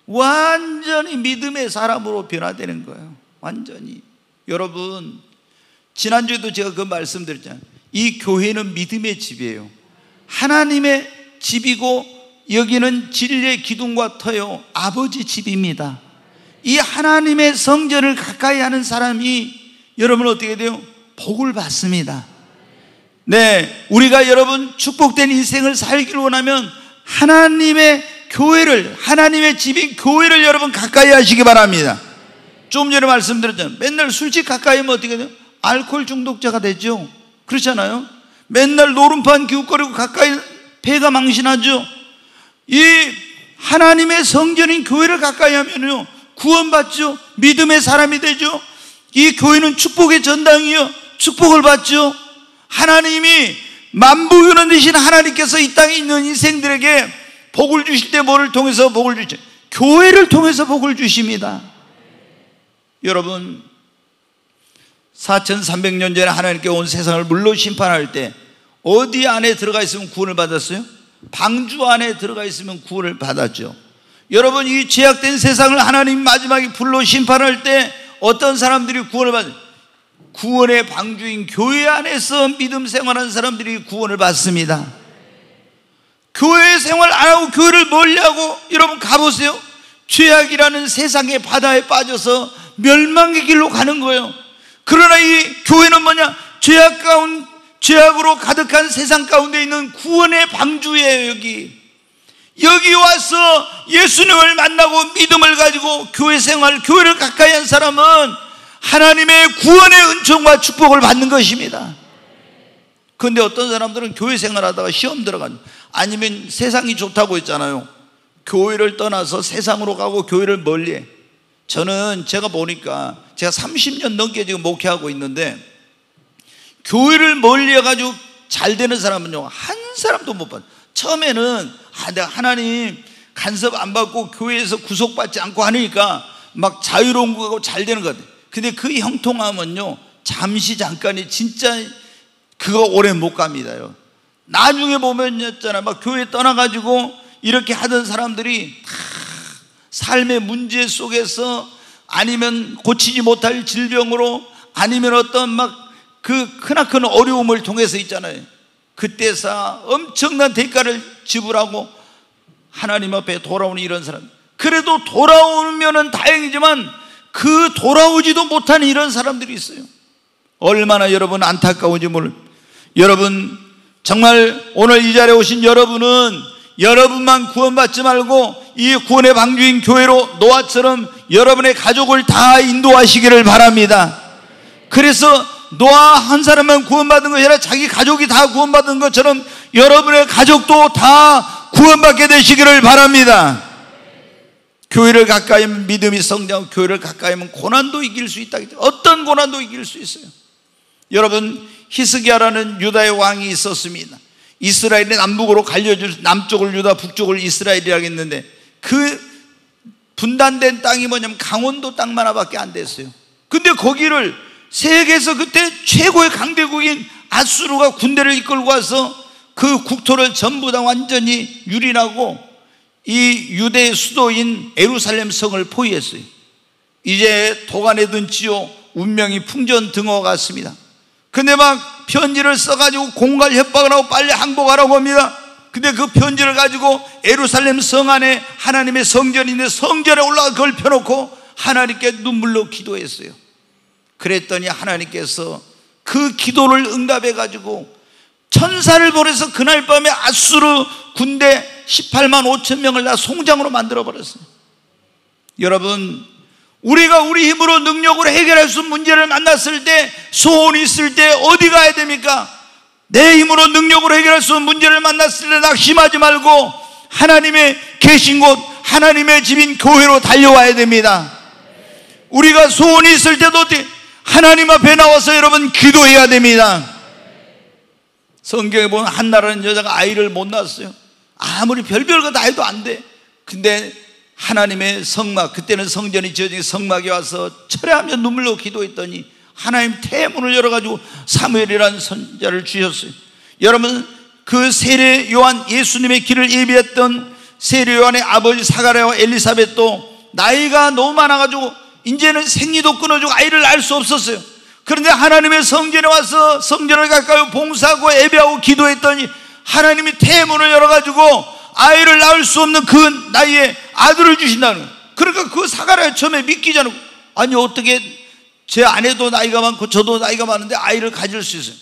완전히 믿음의 사람으로 변화되는 거예요. 완전히. 여러분, 지난주에도 제가 그 말씀드렸잖아요. 이 교회는 믿음의 집이에요. 하나님의 집이고 여기는 진리의 기둥과 터요. 아버지 집입니다. 이 하나님의 성전을 가까이 하는 사람이 여러분 어떻게 돼요? 복을 받습니다. 네, 우리가 여러분 축복된 인생을 살기를 원하면 하나님의 교회를 하나님의 집인 교회를 여러분 가까이 하시기 바랍니다. 좀 전에 말씀드렸잖아요. 맨날 술집 가까이 하면 어떻게 돼요? 알코올 중독자가 되죠. 그렇잖아요. 맨날 노름판 기웃거리고 가까이 배가 망신하죠. 이 하나님의 성전인 교회를 가까이 하면요. 구원받죠. 믿음의 사람이 되죠. 이 교회는 축복의 전당이요. 축복을 받죠. 하나님이 만부유는 되신 하나님께서 이 땅에 있는 인생들에게 복을 주실 때 뭐를 통해서 복을 주죠? 교회를 통해서 복을 주십니다. 여러분, 4,300년 전에 하나님께 온 세상을 물로 심판할 때 어디 안에 들어가 있으면 구원을 받았어요? 방주 안에 들어가 있으면 구원을 받았죠. 여러분, 이 죄악된 세상을 하나님 마지막에 불로 심판할 때 어떤 사람들이 구원을 받아요? 구원의 방주인 교회 안에서 믿음 생활하는 사람들이 구원을 받습니다. 교회 생활 안 하고 교회를 멀리 하고 여러분 가보세요. 죄악이라는 세상의 바다에 빠져서 멸망의 길로 가는 거예요. 그러나 이 교회는 뭐냐? 죄악 가운 죄악으로 가득한 세상 가운데 있는 구원의 방주예요, 여기. 여기 와서 예수님을 만나고 믿음을 가지고 교회 생활, 교회를 가까이 한 사람은 하나님의 구원의 은총과 축복을 받는 것입니다. 그런데 어떤 사람들은 교회 생활하다가 시험 들어간 아니면 세상이 좋다고 했잖아요. 교회를 떠나서 세상으로 가고 교회를 멀리해. 저는 제가 보니까 제가 30년 넘게 지금 목회하고 있는데 교회를 멀리 해 가지고 잘 되는 사람은요 한 사람도 못 봤. 처음에는 아 내가 하나님 간섭 안 받고 교회에서 구속받지 않고 하니까 막 자유로운 거고 잘 되는 것 같아. 근데 그 형통함은요 잠시 잠깐이 진짜 그거 오래 못 갑니다요. 나중에 보면 있잖아. 막 교회 떠나가지고 이렇게 하던 사람들이 삶의 문제 속에서 아니면 고치지 못할 질병으로 아니면 어떤 막 그 크나큰 어려움을 통해서 있잖아요. 그때서 엄청난 대가를 지불하고 하나님 앞에 돌아오는 이런 사람. 그래도 돌아오면은 다행이지만 그 돌아오지도 못하는 이런 사람들이 있어요. 얼마나 여러분 안타까운지 모르. 여러분 정말 오늘 이 자리에 오신 여러분은 여러분만 구원받지 말고 이 구원의 방주인 교회로 노아처럼 여러분의 가족을 다 인도하시기를 바랍니다. 그래서 노아 한 사람만 구원받은 것이 아니라 자기 가족이 다 구원받은 것처럼 여러분의 가족도 다 구원받게 되시기를 바랍니다. 교회를 가까이 하면 믿음이 성장하고 교회를 가까이 하면 고난도 이길 수 있다. 어떤 고난도 이길 수 있어요. 여러분 히스기야라는 유다의 왕이 있었습니다. 이스라엘의 남북으로 갈려줄 남쪽을 유다 북쪽을 이스라엘이라 했는데 그 분단된 땅이 뭐냐면 강원도 땅만 하나밖에 안 됐어요. 근데 거기를 세계에서 그때 최고의 강대국인 아수르가 군대를 이끌고 와서 그 국토를 전부 다 완전히 유린하고 이 유대의 수도인 에루살렘 성을 포위했어요. 이제 든 지요 운명이 풍전 등어 같습니다. 근데 막 편지를 써가지고 공갈 협박을 하고 빨리 항복하라고 합니다. 근데 그 편지를 가지고 에루살렘 성 안에 하나님의 성전이 있는데 성전에 올라가 그걸 펴놓고 하나님께 눈물로 기도했어요. 그랬더니 하나님께서 그 기도를 응답해 가지고 천사를 보내서 그날 밤에 아수르 군대 18만 5천 명을 다 송장으로 만들어 버렸어요. 여러분 우리가 우리 힘으로 능력으로 해결할 수 없는 문제를 만났을 때 소원이 있을 때 어디 가야 됩니까? 내 힘으로 능력으로 해결할 수 없는 문제를 만났을 때 낙심하지 말고 하나님의 계신 곳 하나님의 집인 교회로 달려와야 됩니다. 우리가 소원이 있을 때도 하나님 앞에 나와서 여러분 기도해야 됩니다. 성경에 보면 한나라는 여자가 아이를 못 낳았어요. 아무리 별별 것다 해도 안 돼. 근데 하나님의 성막, 그때는 성전이 지어진 성막에 와서 철회하며 눈물로 기도했더니 하나님 태문을 열어가지고 사무엘이라는 선자를 주셨어요. 여러분, 그 세례 요한 예수님의 길을 예비했던 세례 요한의 아버지 사가랴와 엘리사벳도 나이가 너무 많아가지고 이제는 생리도 끊어지고 아이를 낳을 수 없었어요. 그런데 하나님의 성전에 와서 성전을 가까이 봉사하고 예배하고 기도했더니 하나님이 태문을 열어가지고 아이를 낳을 수 없는 그 나이에 아들을 주신다는 거예요. 그러니까 그 사가랴 처음에 믿기지 않고 아니 어떻게 제 아내도 나이가 많고 저도 나이가 많은데 아이를 가질 수 있어요.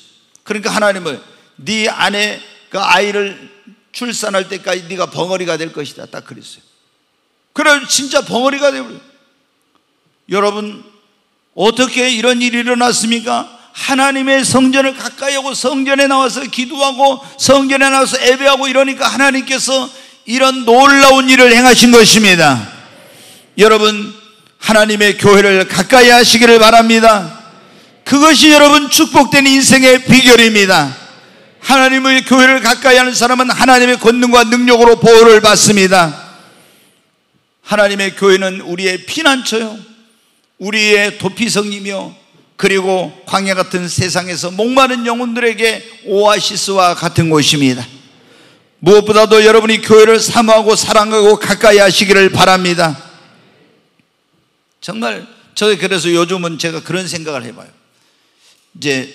그러니까 하나님은 네 아내 그 아이를 출산할 때까지 네가 벙어리가 될 것이다. 딱 그랬어요. 그래 진짜 벙어리가 되버려요. 여러분 어떻게 이런 일이 일어났습니까? 하나님의 성전을 가까이 하고 성전에 나와서 기도하고 성전에 나와서 예배하고 이러니까 하나님께서 이런 놀라운 일을 행하신 것입니다. 여러분 하나님의 교회를 가까이 하시기를 바랍니다. 그것이 여러분 축복된 인생의 비결입니다. 하나님의 교회를 가까이 하는 사람은 하나님의 권능과 능력으로 보호를 받습니다. 하나님의 교회는 우리의 피난처요. 우리의 도피성이며 그리고 광야 같은 세상에서 목마른 영혼들에게 오아시스와 같은 곳입니다. 무엇보다도 여러분이 교회를 사모하고 사랑하고 가까이 하시기를 바랍니다. 정말 저 그래서 요즘은 제가 그런 생각을 해봐요. 이제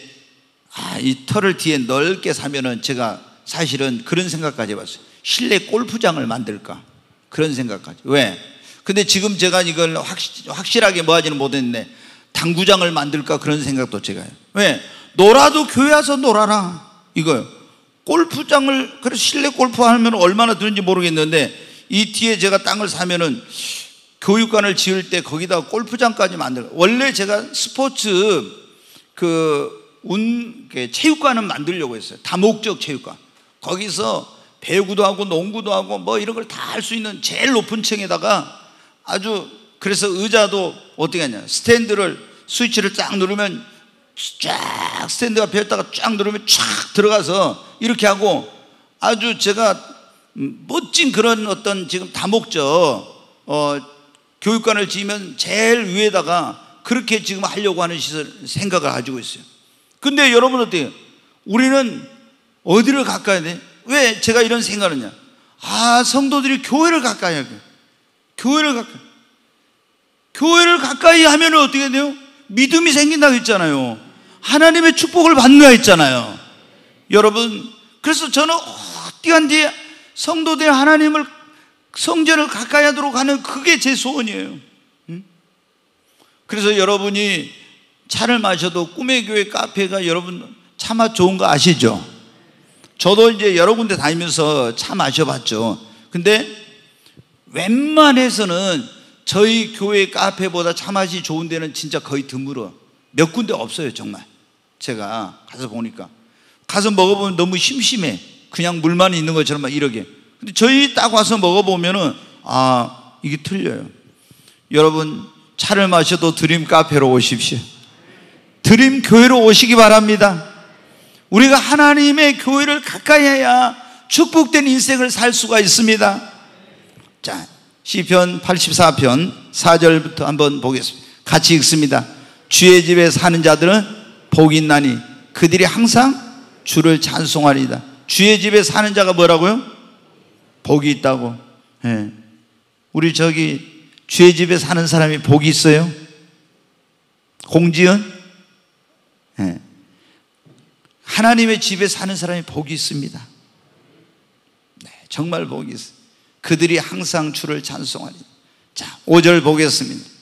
아, 이 털을 뒤에 넓게 사면은 제가 사실은 그런 생각까지 해봤어요. 실내 골프장을 만들까 그런 생각까지. 왜? 근데 지금 제가 이걸 확실, 하게 뭐 하지는 못했네. 당구장을 만들까 그런 생각도 제가 해요. 왜? 놀아도 교회 와서 놀아라. 이거요. 골프장을, 그래서 실내 골프 하면 얼마나 드는지 모르겠는데 이 뒤에 제가 땅을 사면은 교육관을 지을 때 거기다 골프장까지 만들 원래 제가 스포츠 그 운, 체육관은 만들려고 했어요. 다목적 체육관. 거기서 배구도 하고 농구도 하고 뭐 이런 걸 다 할 수 있는 제일 높은 층에다가 아주 그래서 의자도 어떻게 하냐 스탠드를 스위치를 쫙 누르면 쫙 스탠드가 배었다가 쫙 누르면 쫙 들어가서 이렇게 하고 아주 제가 멋진 그런 어떤 지금 다목적 어, 교육관을 지으면 제일 위에다가 그렇게 지금 하려고 하는 시설 생각을 가지고 있어요. 근데 여러분 어때요? 우리는 어디를 가까이 돼? 왜 제가 이런 생각을 하냐? 아, 성도들이 교회를 가까이 하게. 교회를 가까이. 교회를 가까이 하면 어떻게 돼요? 믿음이 생긴다고 했잖아요. 하나님의 축복을 받는다 했잖아요. 여러분, 그래서 저는 어디한디 성도들 하나님을 성전을 가까이 하도록 하는 그게 제 소원이에요. 그래서 여러분이 차를 마셔도 꿈의 교회 카페가 여러분 차 맛 좋은 거 아시죠? 저도 이제 여러 군데 다니면서 차 마셔봤죠. 근데 웬만해서는 저희 교회 카페보다 차 맛이 좋은 데는 진짜 거의 드물어. 몇 군데 없어요, 정말. 제가 가서 보니까. 가서 먹어보면 너무 심심해. 그냥 물만 있는 것처럼 막 이러게. 근데 저희 딱 와서 먹어보면은, 아, 이게 틀려요. 여러분, 차를 마셔도 드림 카페로 오십시오. 드림 교회로 오시기 바랍니다. 우리가 하나님의 교회를 가까이 해야 축복된 인생을 살 수가 있습니다. 자, 시편 84편 4절부터 한번 보겠습니다. 같이 읽습니다. 주의 집에 사는 자들은 복이 있나니 그들이 항상 주를 찬송하리다. 주의 집에 사는 자가 뭐라고요? 복이 있다고. 예. 우리 저기 주의 집에 사는 사람이 복이 있어요? 공지연? 예. 하나님의 집에 사는 사람이 복이 있습니다. 네, 정말 복이 있어요. 그들이 항상 주를 찬송하리. 자, 5절 보겠습니다.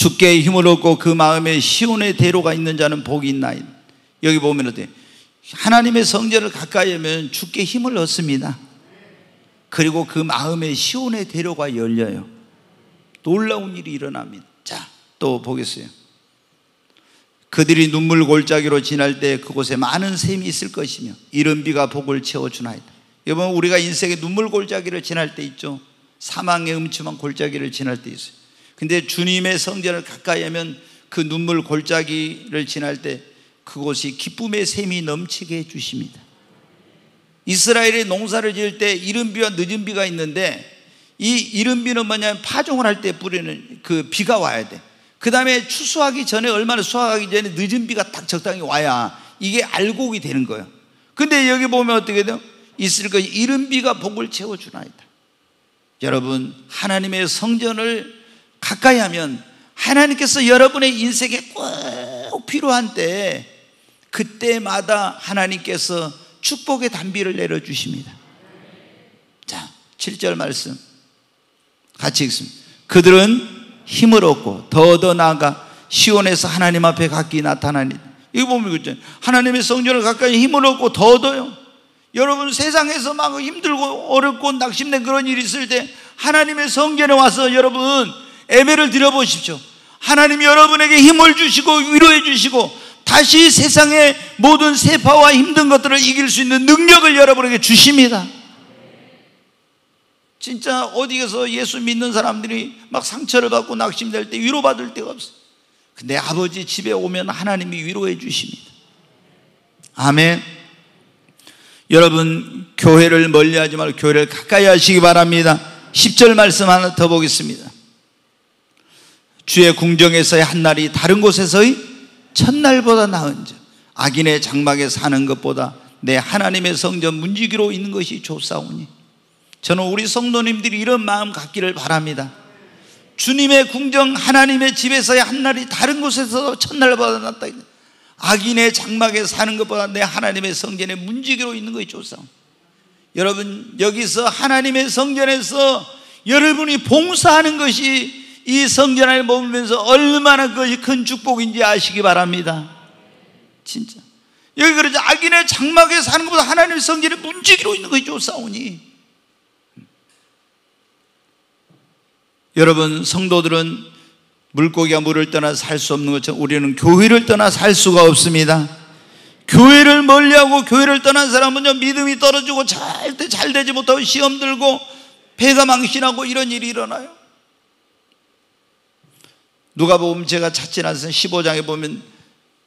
주께 힘을 얻고 그 마음에 시온의 대로가 있는 자는 복이 있나이. 여기 보면 어때? 하나님의 성전을 가까이 하면 주께 힘을 얻습니다. 그리고 그 마음에 시온의 대로가 열려요. 놀라운 일이 일어납니다. 자, 또 보겠어요. 그들이 눈물 골짜기로 지날 때 그곳에 많은 샘이 있을 것이며 이른 비가 복을 채워주나이다. 여러분 우리가 인생의 눈물 골짜기를 지날 때 있죠. 사망의 음침한 골짜기를 지날 때 있어요. 근데 주님의 성전을 가까이 하면 그 눈물 골짜기를 지날 때 그곳이 기쁨의 샘이 넘치게 해 주십니다. 이스라엘이 농사를 지을 때 이른 비와 늦은 비가 있는데 이 이른 비는 뭐냐면 파종을 할 때 뿌리는 그 비가 와야 돼. 그 다음에 추수하기 전에 얼마나 수확하기 전에 늦은 비가 딱 적당히 와야 이게 알곡이 되는 거예요. 근데 여기 보면 어떻게 돼요? 있을 거 이른 비가 복을 채워주나이다. 여러분 하나님의 성전을 가까이 하면 하나님께서 여러분의 인생에 꼭 필요한 때 그때마다 하나님께서 축복의 단비를 내려주십니다. 자, 7절 말씀 같이 읽습니다. 그들은 힘을 얻고 더더 나아가 시온에서 하나님 앞에 각기 나타나니 이거 보면 그죠 하나님의 성전을 가까이 힘을 얻고 더더요 여러분 세상에서 막 힘들고 어렵고 낙심된 그런 일이 있을 때 하나님의 성전에 와서 여러분 예배를 드려보십시오 하나님 여러분에게 힘을 주시고 위로해 주시고 다시 세상의 모든 세파와 힘든 것들을 이길 수 있는 능력을 여러분에게 주십니다 진짜 어디 가서 예수 믿는 사람들이 막 상처를 받고 낙심될 때 위로받을 데가 없어. 근데 아버지 집에 오면 하나님이 위로해 주십니다. 아멘. 여러분, 교회를 멀리 하지 말고 교회를 가까이 하시기 바랍니다. 10절 말씀 하나 더 보겠습니다. 주의 궁정에서의 한 날이 다른 곳에서의 첫날보다 나은 자. 악인의 장막에 사는 것보다 내 하나님의 성전 문지기로 있는 것이 좋사오니. 저는 우리 성도님들이 이런 마음 갖기를 바랍니다. 주님의 궁정 하나님의 집에서의 한 날이 다른 곳에서 첫날보다 낫다. 악인의 장막에 사는 것보다 내 하나님의 성전에 문지기로 있는 것이 좋사. 여러분 여기서 하나님의 성전에서 여러분이 봉사하는 것이 이 성전 안에 머물면서 얼마나 그것이 큰 축복인지 아시기 바랍니다. 진짜. 여기 그러죠. 악인의 장막에 사는 것보다 하나님의 성전에 문지기로 있는 것이 좋사오니. 여러분 성도들은 물고기가 물을 떠나 살 수 없는 것처럼 우리는 교회를 떠나 살 수가 없습니다. 교회를 멀리하고 교회를 떠난 사람은요 믿음이 떨어지고 절대 잘 되지 못하고 시험 들고 배가 망신하고 이런 일이 일어나요. 누가 보면 제가 찾지 않아서 15장에 보면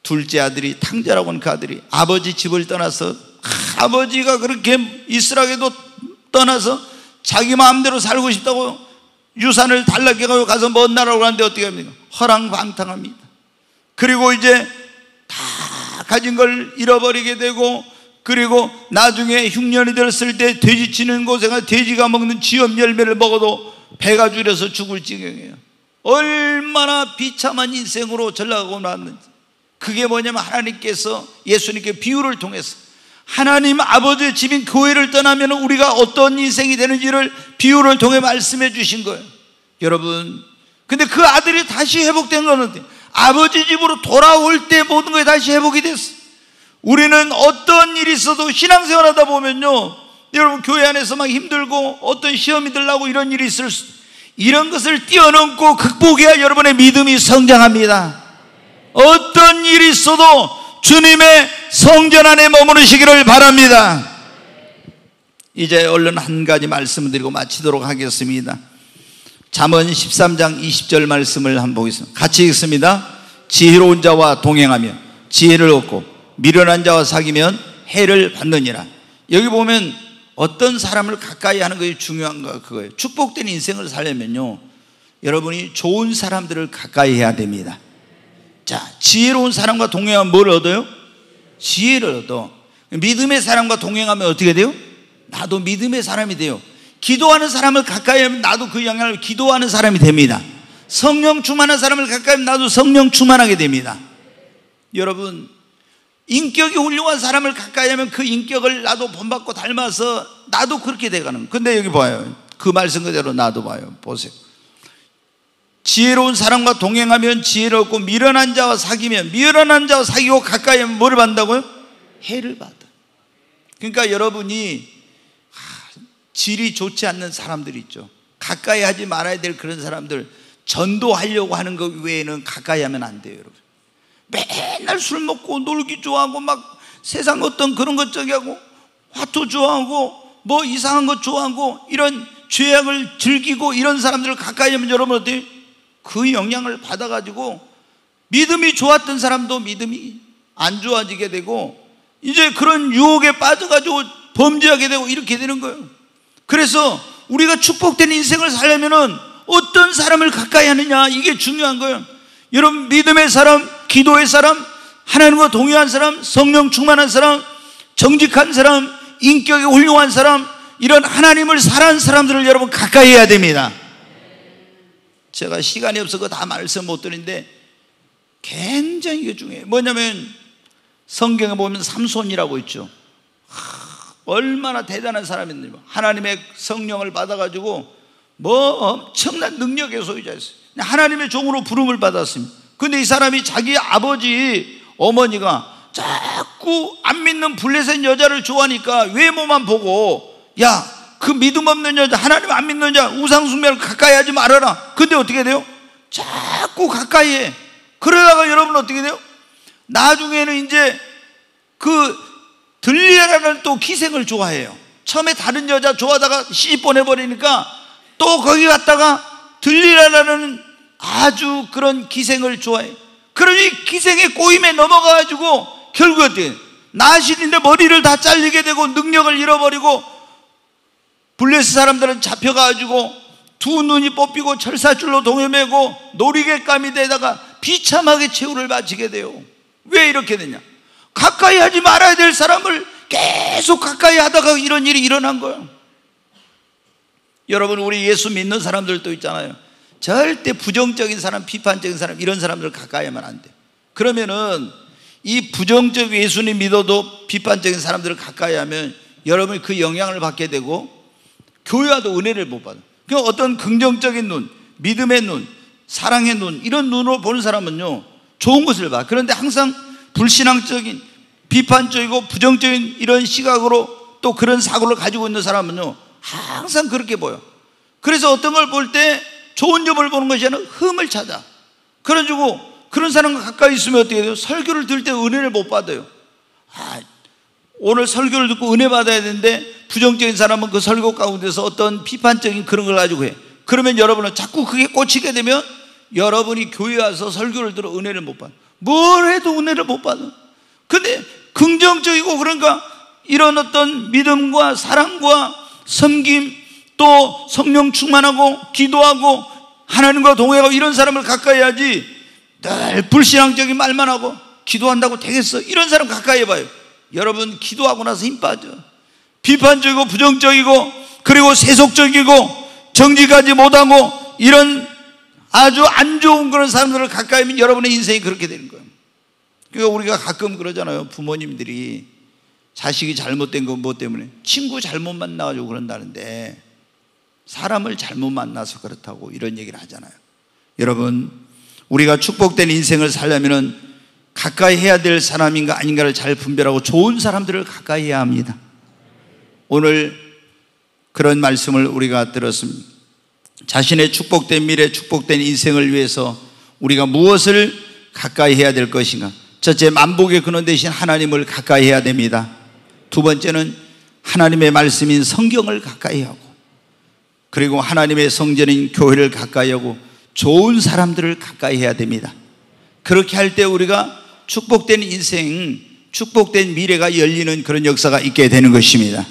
둘째 아들이 탕자라고 하는 그 아들이 아버지 집을 떠나서 아버지가 그렇게 이스라엘도 떠나서 자기 마음대로 살고 싶다고 유산을 달라게 가서 먼 나라로 가는데 어떻게 합니까? 허랑방탕합니다. 그리고 이제 다 가진 걸 잃어버리게 되고 그리고 나중에 흉년이 들었을 때 돼지 치는 곳에 가 돼지가 먹는 지엽 열매를 먹어도 배가 줄여서 죽을 지경이에요. 얼마나 비참한 인생으로 전락하고 나왔는지. 그게 뭐냐면 하나님께서 예수님께 비유를 통해서 하나님 아버지의 집인 교회를 떠나면 우리가 어떤 인생이 되는지를 비유를 통해 말씀해 주신 거예요. 여러분, 근데 그 아들이 다시 회복된 거는 아버지 집으로 돌아올 때 모든 것이 다시 회복이 됐어. 우리는 어떤 일이 있어도 신앙생활 하다 보면요. 여러분, 교회 안에서 막 힘들고 어떤 시험이 들라고 이런 일이 있을 수, 이런 것을 뛰어넘고 극복해야 여러분의 믿음이 성장합니다. 어떤 일이 있어도 주님의 성전 안에 머무르시기를 바랍니다. 이제 얼른 한 가지 말씀을 드리고 마치도록 하겠습니다. 잠언 13장 20절 말씀을 한번 보겠습니다. 같이 읽습니다. 지혜로운 자와 동행하며 지혜를 얻고 미련한 자와 사귀면 해를 받느니라. 여기 보면 어떤 사람을 가까이 하는 것이 중요한가 그거예요. 축복된 인생을 살려면요. 여러분이 좋은 사람들을 가까이 해야 됩니다. 자, 지혜로운 사람과 동행하면 뭘 얻어요? 지혜를 얻어. 믿음의 사람과 동행하면 어떻게 돼요? 나도 믿음의 사람이 돼요. 기도하는 사람을 가까이 하면 나도 그 영향을 기도하는 사람이 됩니다. 성령 충만한 사람을 가까이 하면 나도 성령 충만하게 됩니다. 여러분, 인격이 훌륭한 사람을 가까이 하면 그 인격을 나도 본받고 닮아서 나도 그렇게 돼가는. 근데 여기 봐요. 그 말씀 그대로 나도 봐요. 보세요. 지혜로운 사람과 동행하면 지혜를 얻고 미련한 자와 사귀면 미련한 자와 사귀고 가까이 하면 뭐를 받는다고요? 해를 받아. 그러니까 여러분이 질이 좋지 않는 사람들 있죠. 가까이 하지 말아야 될 그런 사람들 전도하려고 하는 것 외에는 가까이 하면 안 돼요, 여러분. 맨날 술 먹고 놀기 좋아하고 막 세상 어떤 그런 것 저기 하고 화투 좋아하고 뭐 이상한 것 좋아하고 이런 죄악을 즐기고 이런 사람들을 가까이 하면 여러분 어때요? 그 영향을 받아가지고 믿음이 좋았던 사람도 믿음이 안 좋아지게 되고 이제 그런 유혹에 빠져가지고 범죄하게 되고 이렇게 되는 거예요. 그래서 우리가 축복된 인생을 살려면은 어떤 사람을 가까이 하느냐 이게 중요한 거예요. 여러분 믿음의 사람, 기도의 사람, 하나님과 동의한 사람, 성령 충만한 사람, 정직한 사람, 인격이 훌륭한 사람, 이런 하나님을 사랑하는 사람들을 여러분 가까이 해야 됩니다. 제가 시간이 없어서 다 말씀 못 드리는데 굉장히 중요해요. 뭐냐면 성경에 보면 삼손이라고 있죠. 얼마나 대단한 사람인지 하나님의 성령을 받아가지고 뭐 엄청난 능력의 소유자였어요. 하나님의 종으로 부름을 받았습니다. 근데 이 사람이 자기 아버지 어머니가 자꾸 안 믿는 블레셋 여자를 좋아하니까 외모만 보고 야 그 믿음 없는 여자 하나님 안 믿는 여자 우상숭배를 가까이 하지 말아라 근데 어떻게 돼요? 자꾸 가까이 해 그러다가 여러분 어떻게 돼요? 나중에는 이제 그 들리라는 또 기생을 좋아해요 처음에 다른 여자 좋아하다가 시집 보내버리니까 또 거기 갔다가 들리라라는 아주 그런 기생을 좋아해. 그러니 기생의 꼬임에 넘어가가지고 결국 어떻게 나실인데 머리를 다 잘리게 되고 능력을 잃어버리고 블레스 사람들은 잡혀가지고 두 눈이 뽑히고 철사줄로 동여매고 놀이개감이 되다가 비참하게 최후를 바치게 돼요. 왜 이렇게 되냐? 가까이 하지 말아야 될 사람을 계속 가까이 하다가 이런 일이 일어난 거예요. 여러분 우리 예수 믿는 사람들도 있잖아요. 절대 부정적인 사람, 비판적인 사람 이런 사람들 가까이 하면 안 돼. 그러면은 이 부정적 예수님 믿어도 비판적인 사람들을 가까이 하면 여러분이 그 영향을 받게 되고 교회와도 은혜를 못 받아. 그 어떤 긍정적인 눈, 믿음의 눈, 사랑의 눈 이런 눈으로 보는 사람은요 좋은 것을 봐. 그런데 항상 불신앙적인 비판적이고 부정적인 이런 시각으로 또 그런 사고를 가지고 있는 사람은요 항상 그렇게 보여. 그래서 어떤 걸 볼 때 좋은 점을 보는 것이 아니라 흠을 찾아. 그래가지고 그런 사람과 가까이 있으면 어떻게 돼요? 설교를 들을 때 은혜를 못 받아요. 아, 오늘 설교를 듣고 은혜 받아야 되는데 부정적인 사람은 그 설교 가운데서 어떤 비판적인 그런 걸 가지고 해. 그러면 여러분은 자꾸 그게 꽂히게 되면 여러분이 교회 와서 설교를 들어 은혜를 못 받아. 뭘 해도 은혜를 못 받아. 근데 긍정적이고 그러니까 이런 어떤 믿음과 사랑과 섬김 또 성령 충만하고 기도하고 하나님과 동행하고 이런 사람을 가까이 하지 늘 불신앙적인 말만 하고 기도한다고 되겠어? 이런 사람 가까이 해봐요. 여러분 기도하고 나서 힘 빠져. 비판적이고 부정적이고 그리고 세속적이고 정직하지 못하고 이런 아주 안 좋은 그런 사람들을 가까이 하면 여러분의 인생이 그렇게 되는 거예요. 그러니까 우리가 가끔 그러잖아요 부모님들이. 자식이 잘못된 건 뭐 때문에? 친구 잘못 만나가지고 그런다는데 사람을 잘못 만나서 그렇다고 이런 얘기를 하잖아요. 여러분, 우리가 축복된 인생을 살려면은 가까이 해야 될 사람인가 아닌가를 잘 분별하고 좋은 사람들을 가까이 해야 합니다. 오늘 그런 말씀을 우리가 들었습니다. 자신의 축복된 미래, 축복된 인생을 위해서 우리가 무엇을 가까이 해야 될 것인가? 첫째, 만복의 근원 대신 하나님을 가까이 해야 됩니다. 두 번째는 하나님의 말씀인 성경을 가까이 하고 그리고 하나님의 성전인 교회를 가까이 하고 좋은 사람들을 가까이 해야 됩니다. 그렇게 할 때 우리가 축복된 인생, 축복된 미래가 열리는 그런 역사가 있게 되는 것입니다.